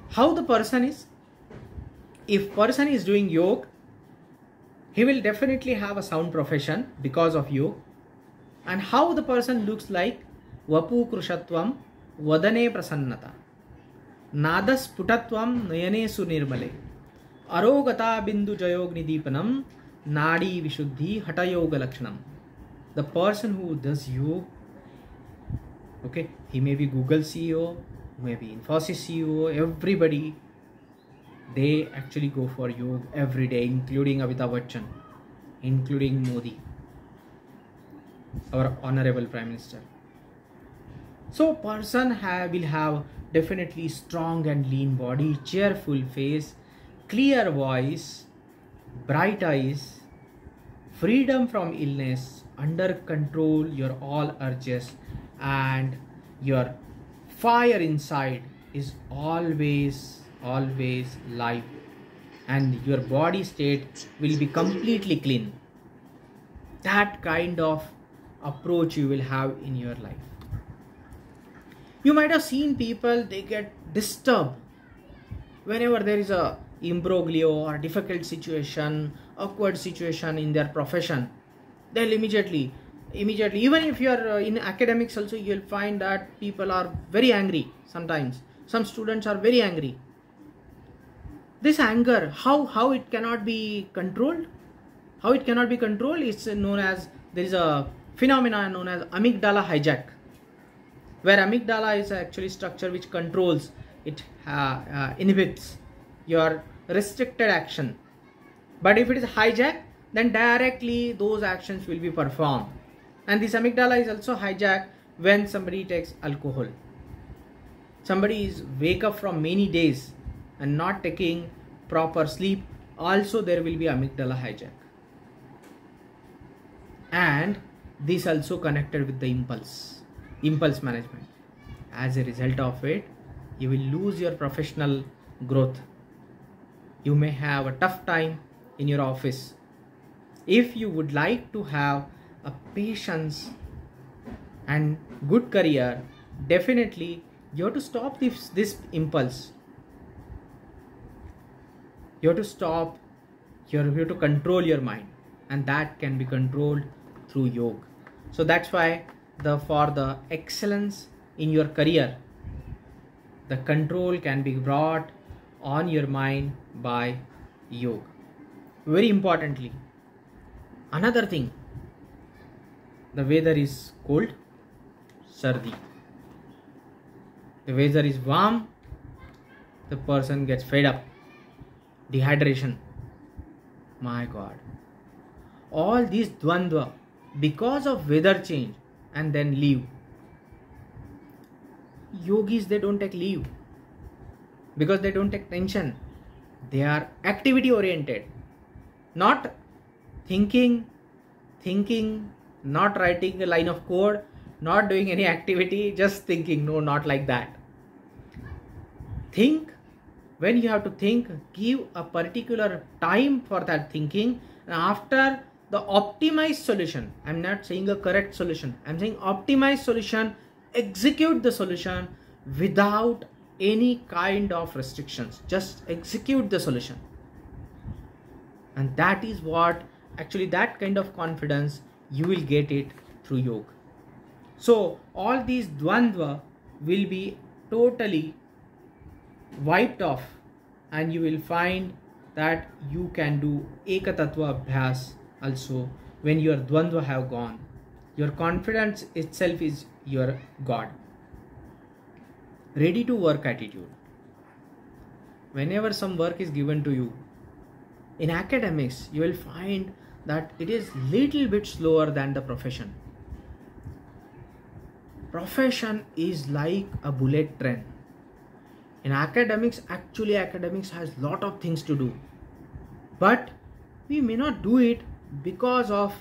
Speaker 1: how the person is? If person is doing yoga he will definitely have a sound profession because of yoga. And how the person looks like? Vapu krushatvam vadane prasannata नादस्फुटत्व नयने सुनिर्मले अरोगता बिंदु जयोग्निदीपनम नाड़ी विशुद्धि हटयोग लक्षणम the person who does yoga okay he may be Google C O may be Infosys C O everybody they actually go for yoga every day including Amitabh Bachchan including Modi our honourable prime minister so person will have definitely strong and lean body cheerful face clear voice bright eyes freedom from illness under control your all urges and your fire inside is always always live. And your body state will be completely clean. That kind of approach you will have in your life you might have seen people they get disturbed whenever there is a imbroglio or difficult situation awkward situation in their profession. They'll immediately immediately even if you are uh, in academics also you'll find that people are very angry sometimes. Some students are very angry. This anger how how it cannot be controlled? How it cannot be controlled is known as there is a phenomenon known as amygdala hijack where amygdala is actually structure which controls it uh, uh, inhibits your restricted action But if it is hijacked, then directly those actions will be performed. And this amygdala is also hijacked when somebody takes alcohol. Somebody is wake up from many days and not taking proper sleep. Also, there will be amygdala hijack. And this also connected with the impulse, impulse management. As a result of it, you will lose your professional growth. You may have a tough time in your office. If you would like to have a patience and good career, definitely you have to stop this, this impulse. You have to stop, you have, you have to control your mind, and that can be controlled through yoga. So that's why the for the excellence in your career, the control can be brought on your mind by yoga. Very importantly, another thing the weather is cold, sardi. The weather is warm, the person gets fed up. Dehydration. My god. All these dvandva because of weather change and then leave. Yogis they don't take leave because they don't take tension. They are activity oriented, not thinking, thinking, not writing a line of code, not doing any activity, just thinking. No, not like that. Think when you have to think, give a particular time for that thinking, and after the optimized solution, I'm not saying a correct solution, I'm saying optimized solution, execute the solution without any kind of restrictions. Just execute the solution. And that is what actually that kind of confidence you will get it through yoga. So all these dvandva will be totally wiped off and you will find that you can do ekatattva abhyas also when your dvandva have gone. Your confidence itself is your God. Ready to work attitude. Whenever some work is given to you, in academics, you will find that it is little bit slower than the profession. Profession is like a bullet train. In academics, actually academics has lot of things to do. But we may not do it because of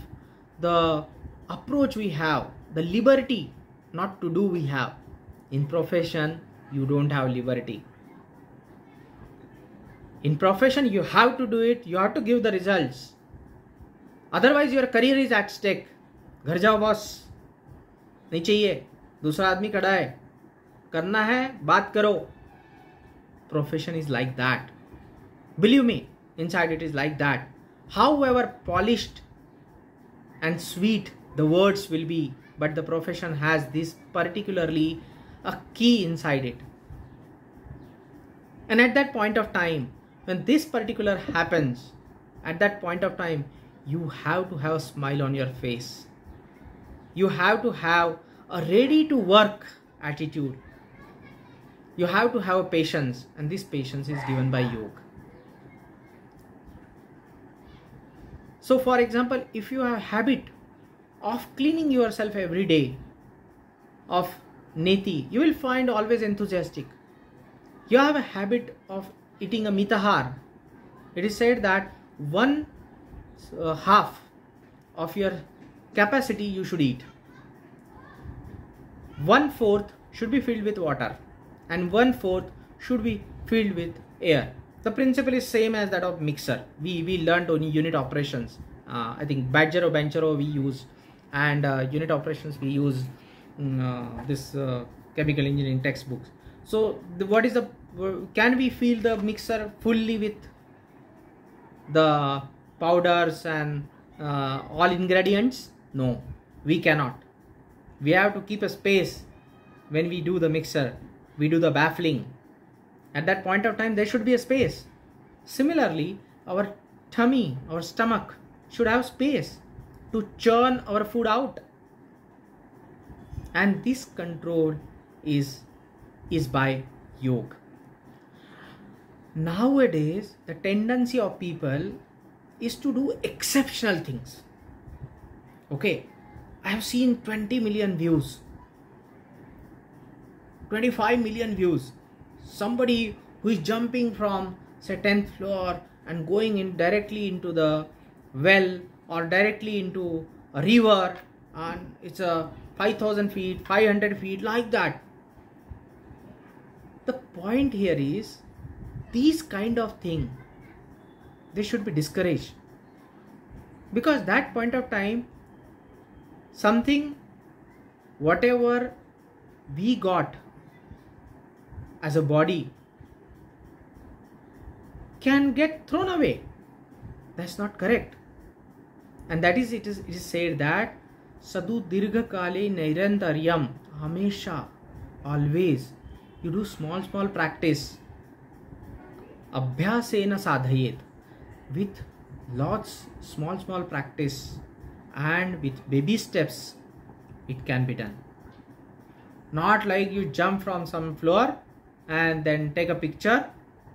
Speaker 1: the approach we have, the liberty not to do we have. In profession, you don't have liberty. In profession, you have to do it, you have to give the results. Otherwise, your career is at stake. घर जाओ boss नहीं चाहिए दूसरा आदमी खड़ा है करना है बात करो profession is like that believe me inside it is like that however polished and sweet the words will be but the profession has this particularly a key inside it. And at that point of time when this particular happens at that point of time you have to have a smile on your face. You have to have a ready to work attitude. You have to have a patience and this patience is given by yoga so for example if you have habit of cleaning yourself every day of neti you will find always enthusiastic. You have a habit of eating a mitahar it is said that one uh, half of your capacity you should eat. One fourth should be filled with water and one fourth should be filled with air the principle is same as that of mixer. We we learned only unit operations. Uh, i think Badger Banchero we use and uh, unit operations we use mm, uh, this uh, chemical engineering textbooks. So the, what is the can we fill the mixer fully with the powders and uh, all ingredients? No we cannot. We have to keep a space when we do the mixer. We do the baffling at that point of time there should be a space similarly our tummy our stomach should have space to churn our food out and this control is is by yoga nowadays the tendency of people is to do exceptional things. Okay, I have seen 20 million views, 25 million views. Somebody who is jumping from say 10th floor and going in directly into the well or directly into a river and it's a 5000 feet 500 feet like that. The point here is these kind of thing they should be discouraged. Because that point of time something whatever we got as a body can get thrown away. That's not correct. And that is it is, it is said that sadhu dirgha kale nairantaryam hamesha always you do small small practice. Abhyasena sadhayet with lots small small practice and with baby steps it can be done. Not like you jump from some floor and then take a picture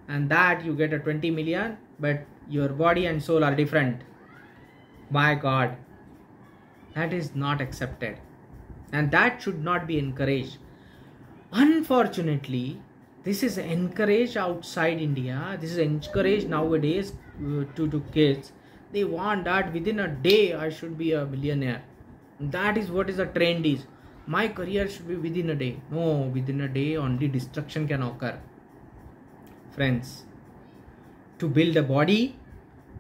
Speaker 1: and that you get a 20 million but your body and soul are different. My god. That is not accepted. And that should not be encouraged. Unfortunately this is encouraged outside india. This is encouraged nowadays uh, to, to kids. They want that within a day i should be a millionaire. That is what is the trend is my career should be within a day. No within a day only destruction can occur. Friends to build a body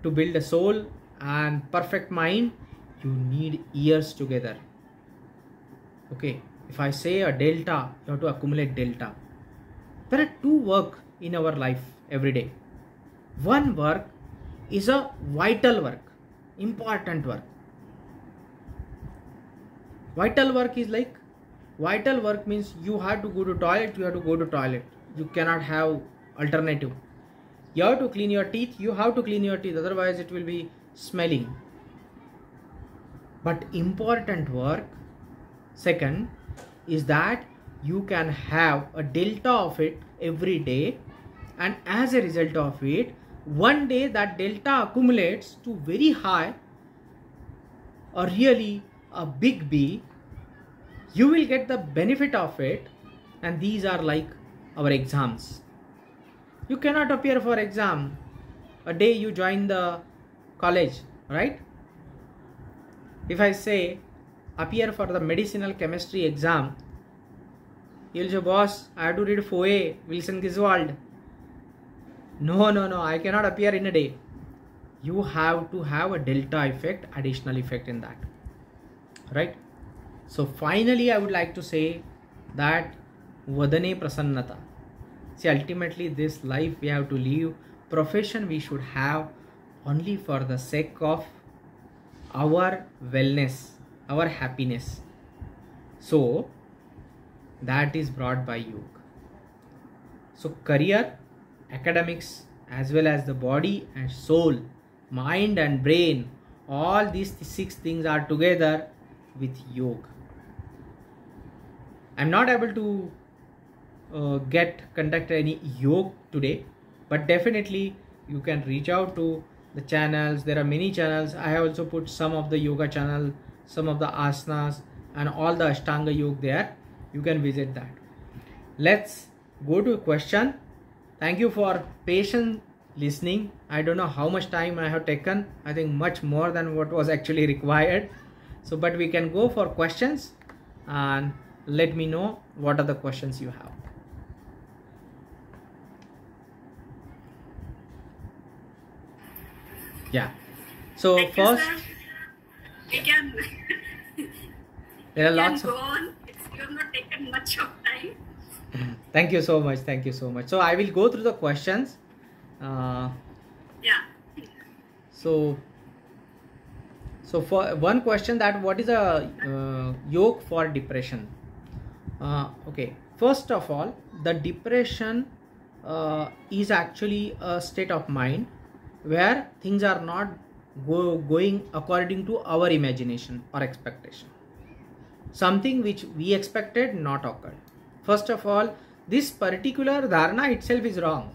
Speaker 1: to build a soul and perfect mind you need years together. Okay if i say a delta you have to accumulate delta. There are two work in our life every day. One work is a vital work important work vital work is like vital work means you have to go to toilet you have to go to toilet. You cannot have alternative. You have to clean your teeth you have to clean your teeth otherwise it will be smelling. But important work second is that you can have a delta of it every day and as a result of it one day that delta accumulates to very high or really a big b you will get the benefit of it. And these are like our exams. You cannot appear for exam a day you join the college right? If i say appear for the medicinal chemistry exam you'll say boss i have to read Foye wilson Gisvold no no no i cannot appear in a day. You have to have a delta effect additional effect in that right? So finally i would like to say that vadane prasannata see ultimately this life we have to live profession we should have only for the sake of our wellness our happiness. So that is brought by yoga. So career academics as well as the body and soul mind and brain all these six things are together with yoga i'm not able to uh, get conduct any yoga today but definitely you can reach out to the channels. There are many channels. I have also put some of the yoga channel some of the asanas and all the ashtanga yoga there. You can visit that. Let's go to a question. Thank you for patient listening. I don't know how much time i have taken. I think much more than what was actually required so but we can go for questions and let me know what are the questions you have yeah so
Speaker 2: Thank
Speaker 1: first
Speaker 2: sir. we can,
Speaker 1: there are lots
Speaker 2: go
Speaker 1: of
Speaker 2: on. You have not taken much of time.
Speaker 1: thank you so much thank you so much so i will go through the questions uh,
Speaker 2: Yeah.
Speaker 1: so so for one question that what is a uh, yoke for depression? Uh, okay. First of all the depression uh, is actually a state of mind where things are not go, going according to our imagination or expectation. Something which we expected not occurred. First of all this particular dharana itself is wrong.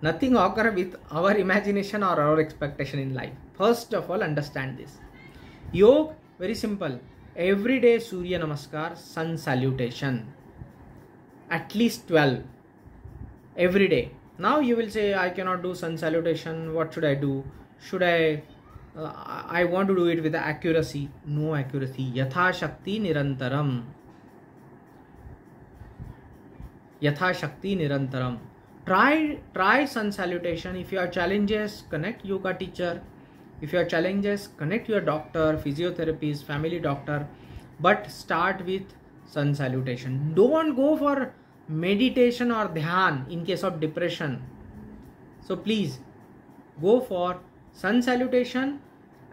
Speaker 1: Nothing occur with our imagination or our expectation in life first of all understand this yoga very simple every day Surya namaskar sun salutation at least twelve every day now you will say I cannot do sun salutation what should I do should I I want to do it with accuracy no accuracy यथाशक्ति निरंतरम यथाशक्ति निरंतरम try try sun salutation if you are challenges connect yoga teacher if you have challenges connect your doctor physiotherapist family doctor but start with sun salutation. Don't go for meditation or dhyan in case of depression. So please go for sun salutation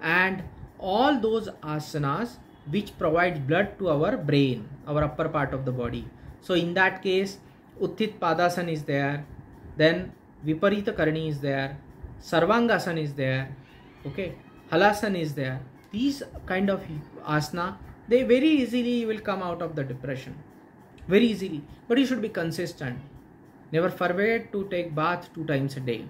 Speaker 1: and all those asanas which provide blood to our brain our upper part of the body. So in that case utthit padasana is there. Then viparita karani is there. Sarvangasana is there okay? Halasana is there. These kind of asana they very easily will come out of the depression. Very easily. But you should be consistent. Never forget to take bath two times a day.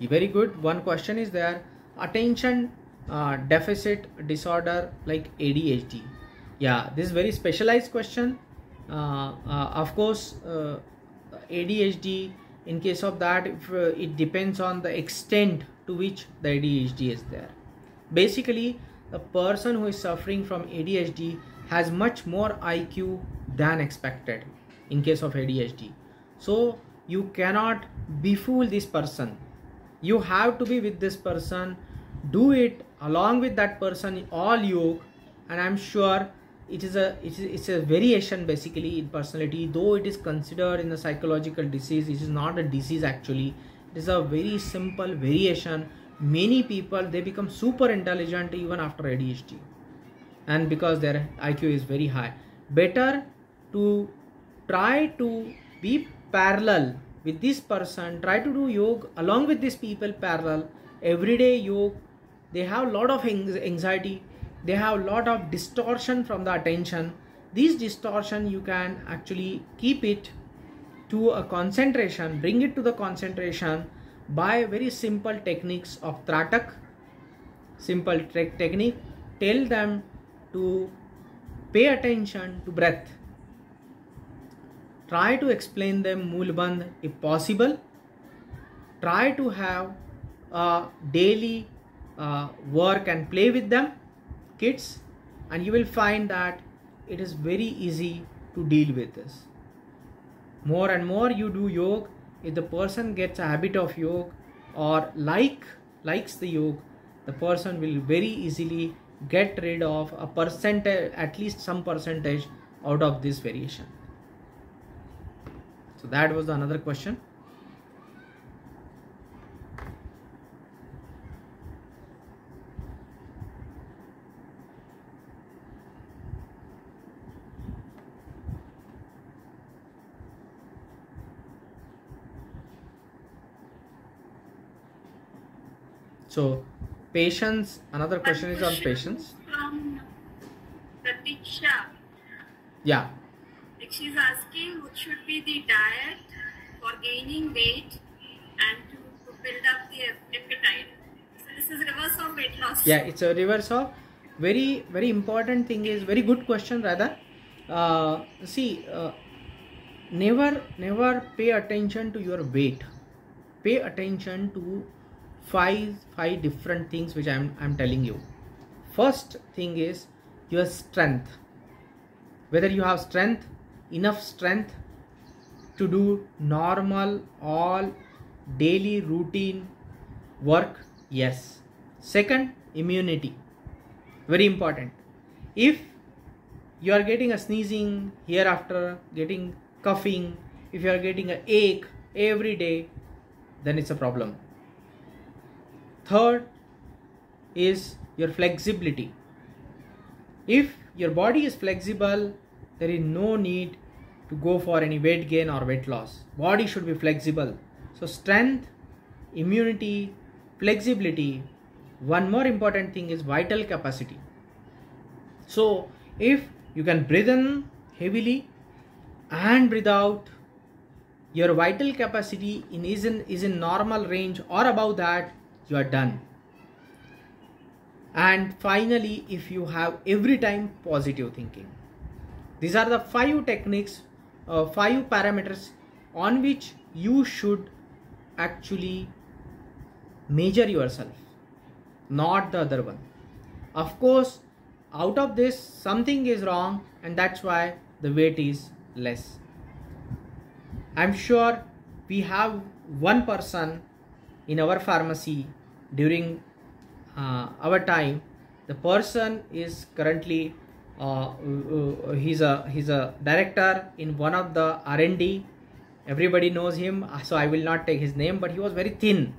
Speaker 1: Very good. One question is there. Attention uh, deficit disorder like adhd yeah this is very specialized question of course uh, adhd in case of that if, uh, it depends on the extent to which the adhd is there. Basically the person who is suffering from adhd has much more iq than expected in case of adhd so you cannot befool this person. You have to be with this person do it along with that person all yoga and i'm sure it is a it is it's a variation basically in personality. Though it is considered in a psychological disease it is not a disease actually. It is a very simple variation. Many people they become super intelligent even after adhd and because their iq is very high. Better to try to be parallel with this person try to do yoga along with these people parallel. Everyday yoga they have a lot of anxiety they have a lot of distortion from the attention. This distortion you can actually keep it to a concentration bring it to the concentration by very simple techniques of tratak. Simple technique tell them to pay attention to breath. Try to explain them mulband if possible. Try to have a daily uh, work and play with them kids and you will find that it is very easy to deal with this. More and more you do yoga if the person gets a habit of yoga or like likes the yoga the person will very easily get rid of a percentage at least some percentage out of this variation. So that was another question so patience another question is on patience
Speaker 2: From Pratiksha.
Speaker 1: yeah
Speaker 2: she's asking what should be the diet for gaining weight and to, to build up the appetite. So this is reverse of weight loss.
Speaker 1: yeah it's a reverse of very very important thing is very good question rather uh, see uh, never never pay attention to your weight pay attention to five five different things which i'm i'm telling you. First thing is your strength. Whether you have strength enough strength to do normal all daily routine work yes. Second immunity. Very important. If you are getting a sneezing hereafter getting coughing if you are getting a ache every day then it's a problem third is your flexibility. If your body is flexible there is no need to go for any weight gain or weight loss. Body should be flexible. So strength immunity flexibility. One more important thing is vital capacity. So if you can breathe in heavily and breathe out your vital capacity in is in is in normal range or above that you are done. And finally if you have every time positive thinking these are the five techniques uh, five parameters on which you should actually measure yourself not the other one. Of course out of this something is wrong and that's why the weight is less. I'm sure we have one person in our pharmacy during uh, our time the person is currently uh, uh, he's a he's a director in one of the r&d everybody knows him so i will not take his name but he was very thin.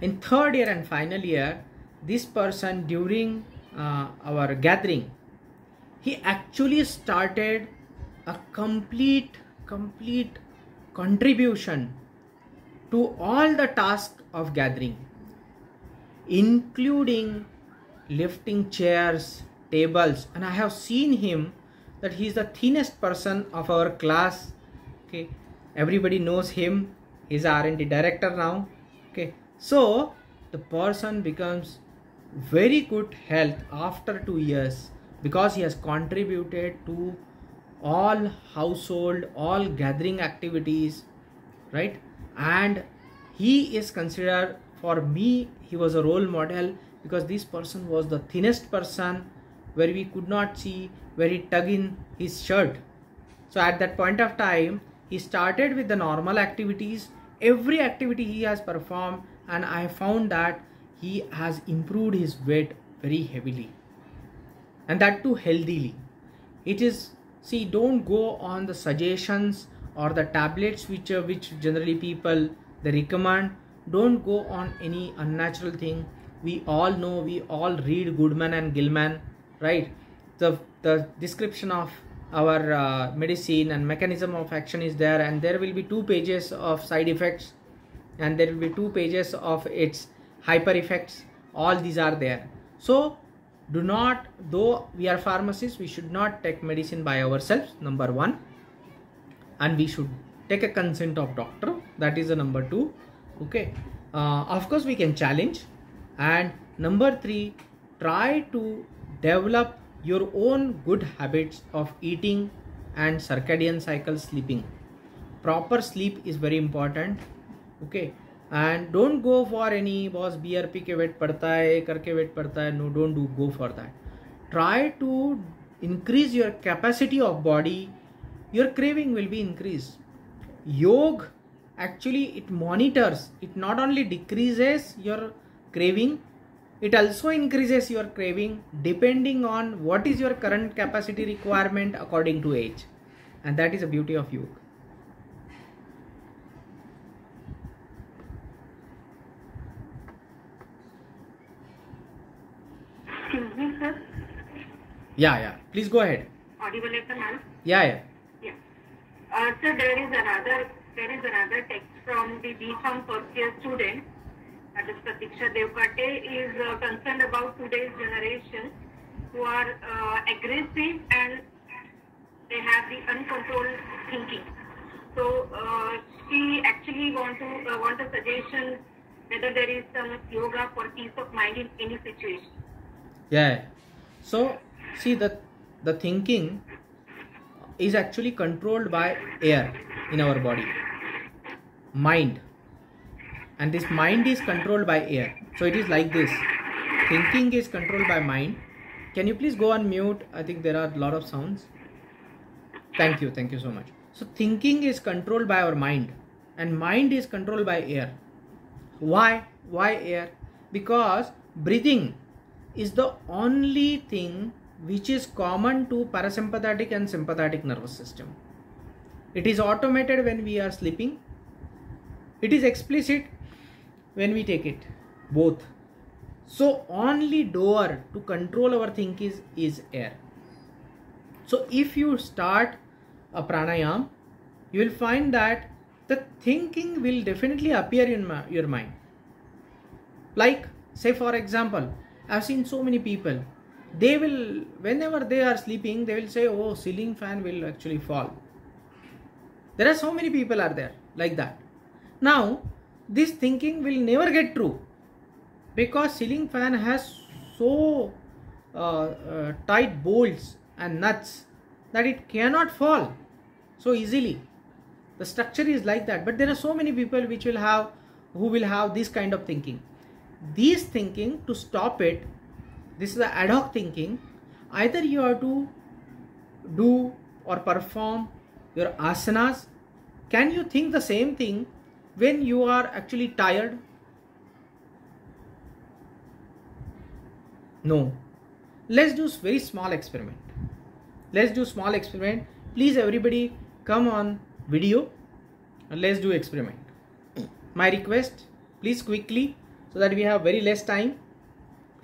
Speaker 1: In third year and final year this person during uh, our gathering he actually started a complete complete contribution to all the tasks of gathering including lifting chairs tables. And i have seen him that he is the thinnest person of our class. Okay. Everybody knows him. He's r&d director now. Okay. So the person becomes very good health after 2 years because he has contributed to all household all gathering activities right? And he is considered for me he was a role model because this person was the thinnest person where we could not see where he tug in his shirt. So at that point of time he started with the normal activities. Every activity he has performed and i found that he has improved his weight very heavily. And that too healthily. It is see don't go on the suggestions or the tablets which uh, which generally people they recommend don't go on any unnatural thing. We all know we all read goodman and gilman right? The the description of our uh, medicine and mechanism of action is there and there will be two pages of side effects and there will be two pages of its hyper effects. All these are there. So do not though we are pharmacists we should not take medicine by ourselves number one. And we should take a consent of doctor. That is the number two. Okay. Uh, of course we can challenge. And number three try to develop your own good habits of eating and circadian cycle sleeping. Proper sleep is very important. Okay. And don't go for any boss brp ke wait padta hai karke wait padta hai. No don't do go for that. Try to increase your capacity of body. Your craving will be increased yog actually it monitors. It not only decreases your craving it also increases your craving depending on what is your current capacity requirement according to age. And that is the beauty of yoga
Speaker 6: Excuse me, sir.
Speaker 1: yeah yeah. Please go ahead.
Speaker 6: Audible at the
Speaker 1: yeah yeah
Speaker 6: Sir, there is another there is another text from the BCom first year student. That is Pratiksha Devkate is uh, concerned about today's generation who are uh, aggressive and they have the uncontrolled thinking. So uh, she actually want to uh, want a suggestion whether there is some yoga for peace of mind in any situation.
Speaker 1: yeah so see the the thinking is actually controlled by air in our body. Mind. And this mind is controlled by air. So it is like this. Thinking is controlled by mind. Can you please go on mute? I think there are a lot of sounds. Thank you. Thank you so much. So thinking is controlled by our mind. And mind is controlled by air. Why? Why air? Because breathing is the only thing which is common to parasympathetic and sympathetic nervous system. It is automated when we are sleeping. It is explicit when we take it. Both. So only door to control our thinking is, is air. So if you start a pranayam you will find that the thinking will definitely appear in my, your mind. Like say for example i've seen so many people they will whenever they are sleeping they will say oh ceiling fan will actually fall. There are so many people are there like that. Now this thinking will never get true because ceiling fan has so uh, uh, tight bolts and nuts that it cannot fall so easily. The structure is like that but there are so many people which will have who will have this kind of thinking. These thinking to stop it this is the ad hoc thinking. Either you have to do or perform your asanas. Can you think the same thing when you are actually tired? No. Let's do very small experiment. Let's do small experiment. Please everybody come on video and let's do experiment. My request please quickly so that we have very less time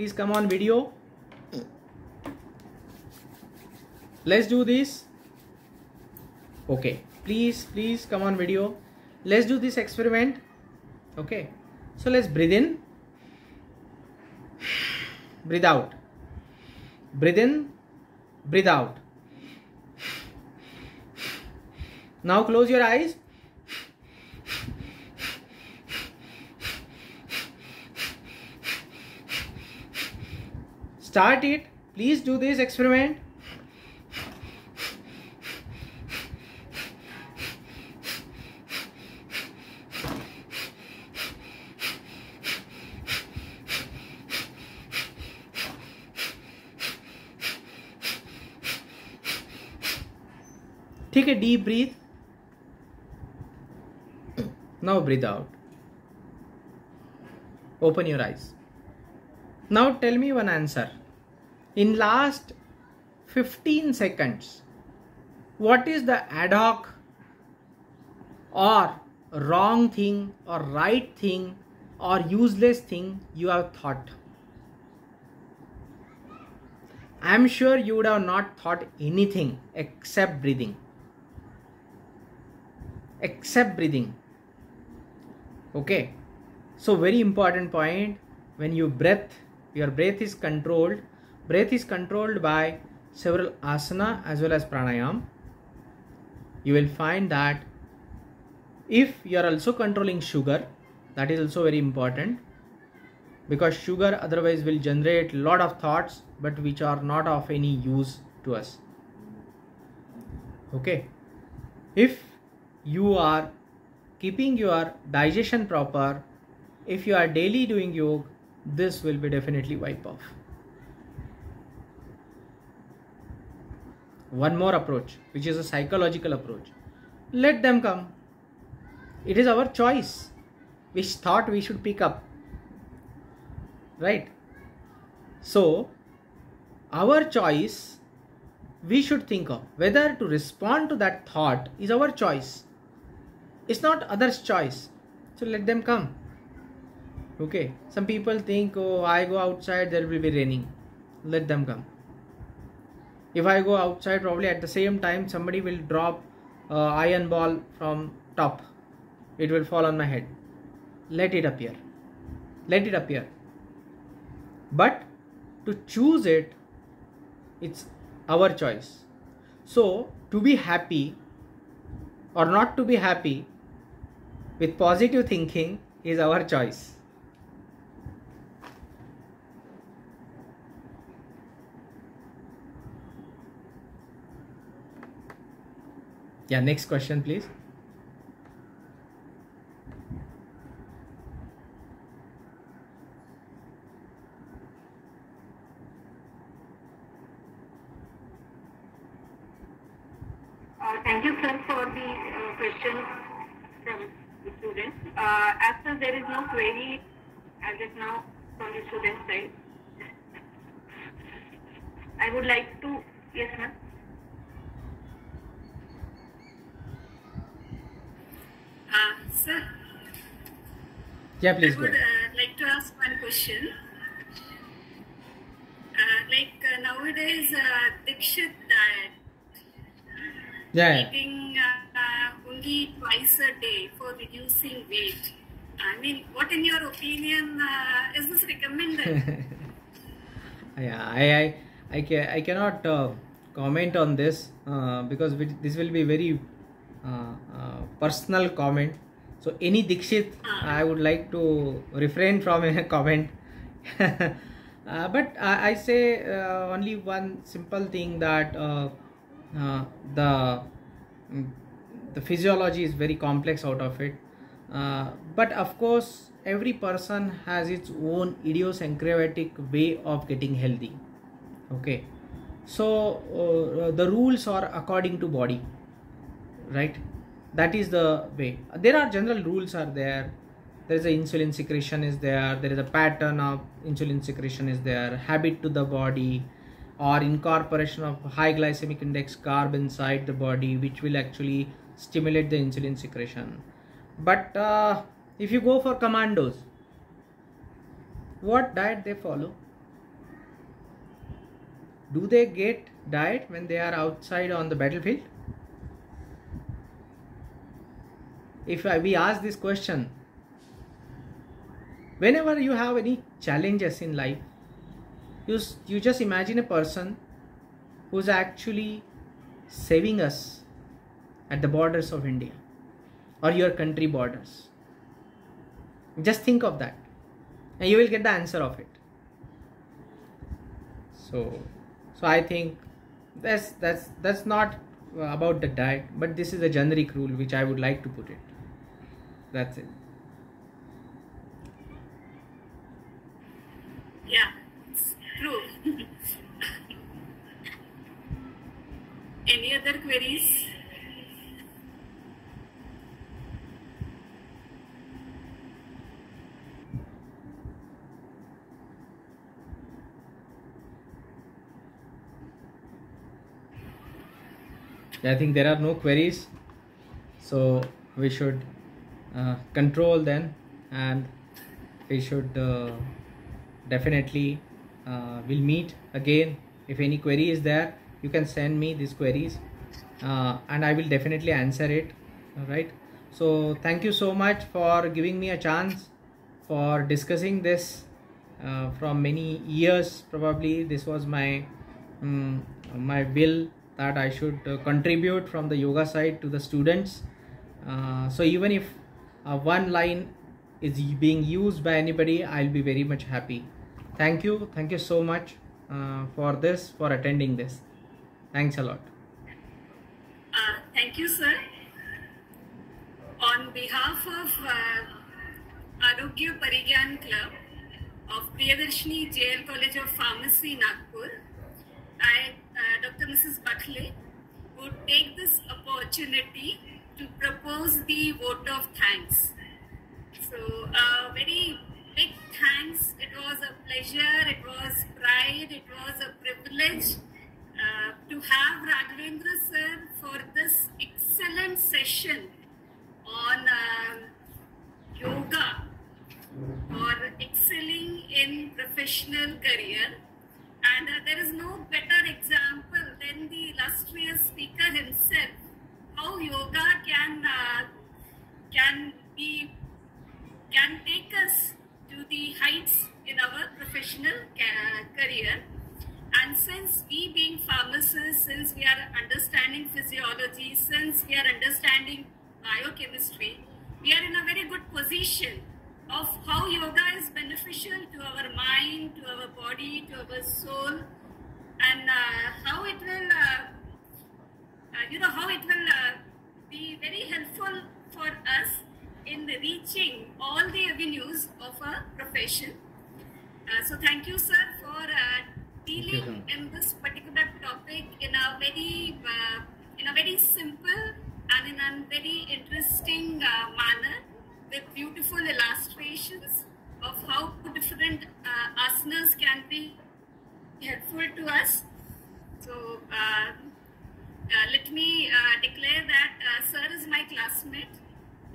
Speaker 1: please come on video. Let's do this. Okay. Please please come on video. Let's do this experiment. Okay. So let's breathe in. Breathe out. Breathe in. Breathe out. Now close your eyes start it. Please do this experiment. take a deep breath now breathe out. Open your eyes. Now tell me one answer in last 15 seconds what is the ad hoc or wrong thing or right thing or useless thing you have thought? I am sure you would have not thought anything except breathing. Except breathing. Okay? So very important point. When you breath your breath is controlled breath is controlled by several asana as well as pranayam. You will find that if you are also controlling sugar that is also very important because sugar otherwise will generate lot of thoughts but which are not of any use to us. Okay. If you are keeping your digestion proper if you are daily doing yoga this will be definitely wipe off one more approach which is a psychological approach. Let them come. It is our choice which thought we should pick up. Right? So our choice we should think of. Whether to respond to that thought is our choice. It's not others choice. So let them come. Okay? Some people think oh i go outside there will be raining. Let them come if i go outside probably at the same time somebody will drop uh, iron ball from top. It will fall on my head. Let it appear. Let it appear. But to choose it it's our choice. So to be happy or not to be happy with positive thinking is our choice. Yeah, next question, please.
Speaker 6: Uh, thank you, sir, for the uh, questions from the students. Uh, as such, there is no query as of now from the student side. I would like to, yes, ma'am.
Speaker 2: Uh, sir,
Speaker 1: Yeah, please
Speaker 2: I would uh, like to ask one question. Uh, like uh, nowadays, uh, Dikshit diet,
Speaker 1: Yeah,
Speaker 2: eating uh, uh, only twice a day for reducing weight. I mean, what in your opinion uh, is this recommended?
Speaker 1: yeah I, I I, ca- I cannot uh, comment on this uh, because this will be very personal comment. So any Dikshit, I would like to refrain from a comment. uh, but I, I say uh, only one simple thing that uh, uh, the mm, the physiology is very complex out of it. Uh, but of course, every person has its own idiosyncratic way of getting healthy. Okay, so uh, the rules are according to body right? That is the way. There are general rules are there. There is a insulin secretion is there. There is a pattern of insulin secretion is there. Habit to the body or incorporation of high glycemic index carb inside the body which will actually stimulate the insulin secretion. But uh, if you go for commandos what diet they follow? Do they get diet when they are outside on the battlefield if I, we ask this question whenever you have any challenges in life you, you just imagine a person who's actually saving us at the borders of india or your country borders. Just think of that and you will get the answer of it. So so i think that's that's that's not about the diet but this is a generic rule which i would like to put it that's it
Speaker 2: Yeah, it's true. Any other queries?
Speaker 1: i think there are no queries so we should uh, control then and we should uh, definitely uh, will meet again. If any query is there you can send me these queries uh, and i will definitely answer it. All right? So thank you so much for giving me a chance for discussing this uh, from many years. Probably this was my um, my will that i should contribute from the yoga side to the students. Uh, so even if uh, one line is being used by anybody i'll be very much happy thank you thank you so much uh, for this for attending this thanks a lot
Speaker 2: Uh, thank you, sir. On behalf of uh, Arogya Parigyan Club of Priyadarshini JL College of Pharmacy, Nagpur, I, uh, Dr. Mrs. Bakhle, would take this opportunity to propose the vote of thanks. So, uh, very big thanks. It was a pleasure, it was pride, it was a privilege uh, to have Raghavendra sir for this excellent session on um yoga or excelling in professional career. And uh, there is no better example than the illustrious speaker himself, how yoga can uh, can be can take us to the heights in our professional ca- career. And since we being pharmacists, since we are understanding physiology, since we are understanding biochemistry, we are in a very good position of how yoga is beneficial to our mind, to our body, to our soul, and uh, how it will, uh, you know, how it will uh, be very helpful for us in reaching all the avenues of a profession. Uh, so thank you, sir, for uh,
Speaker 1: you,
Speaker 2: dealing in this particular topic in a very uh, in a very simple and in a very interesting uh, manner with beautiful illustrations of how different uh, asanas can be helpful to us. So uh, uh, let me uh, declare that uh, sir is my classmate.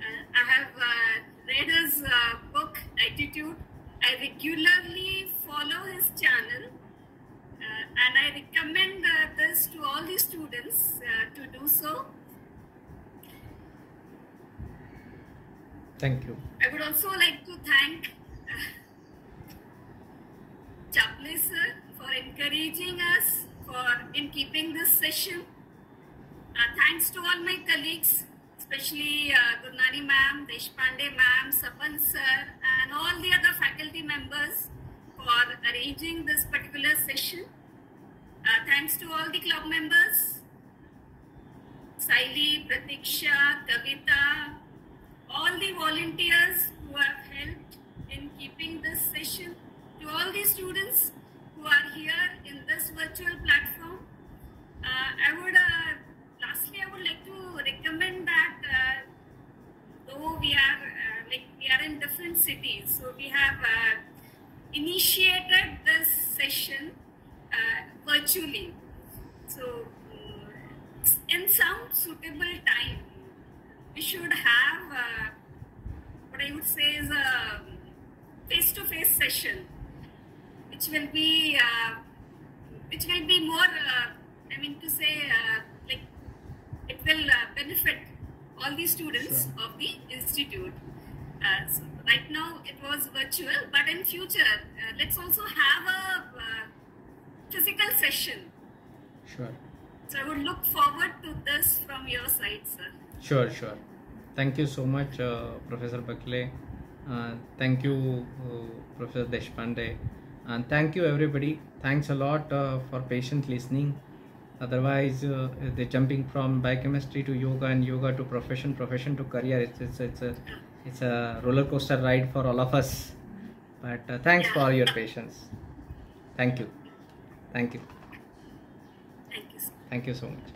Speaker 2: Uh, I have uh, read his uh, book Dyttitude. I regularly follow his channel uh, and I recommend uh, this to all the students uh, to do so.
Speaker 1: thank you
Speaker 2: I would also like to thank uh, Chapley sir for encouraging us for in keeping this session. Uh, thanks to all my colleagues, especially uh, Gurnani ma'am, Deshpande ma'am, Sapan sir, and all the other faculty members for arranging this particular session. Uh, thanks to all the club members, Saili, Pratiksha, Kavita, all the volunteers who have helped in keeping this session, to all the students who are here in this virtual platform. Uh, I would, uh, lastly, I would like to recommend that uh, though we are uh, like we are in different cities, so we have uh, initiated this session virtually. So, mm, in some suitable time, we should have uh, what I would say is a face-to-face session, which will be uh, which will be more. Uh, I mean to say, it will uh, benefit all the students of the institute. Uh, so right now it was virtual, but in future, uh, let's also have a uh, physical session.
Speaker 1: Sure.
Speaker 2: So I would look forward to this from your side, sir.
Speaker 1: Sure, sure. Thank you so much, uh, Professor Bakle. Uh, thank you, uh, Professor Deshpande. And thank you, everybody. Thanks a lot uh, for patient listening. Otherwise, uh, the jumping from biochemistry to yoga and yoga to profession, profession to career, it's, it's, it's, a, it's a roller coaster ride for all of us. But uh, thanks for your patience. Thank you. Thank you.
Speaker 2: Thank you, sir.
Speaker 1: Thank you so much.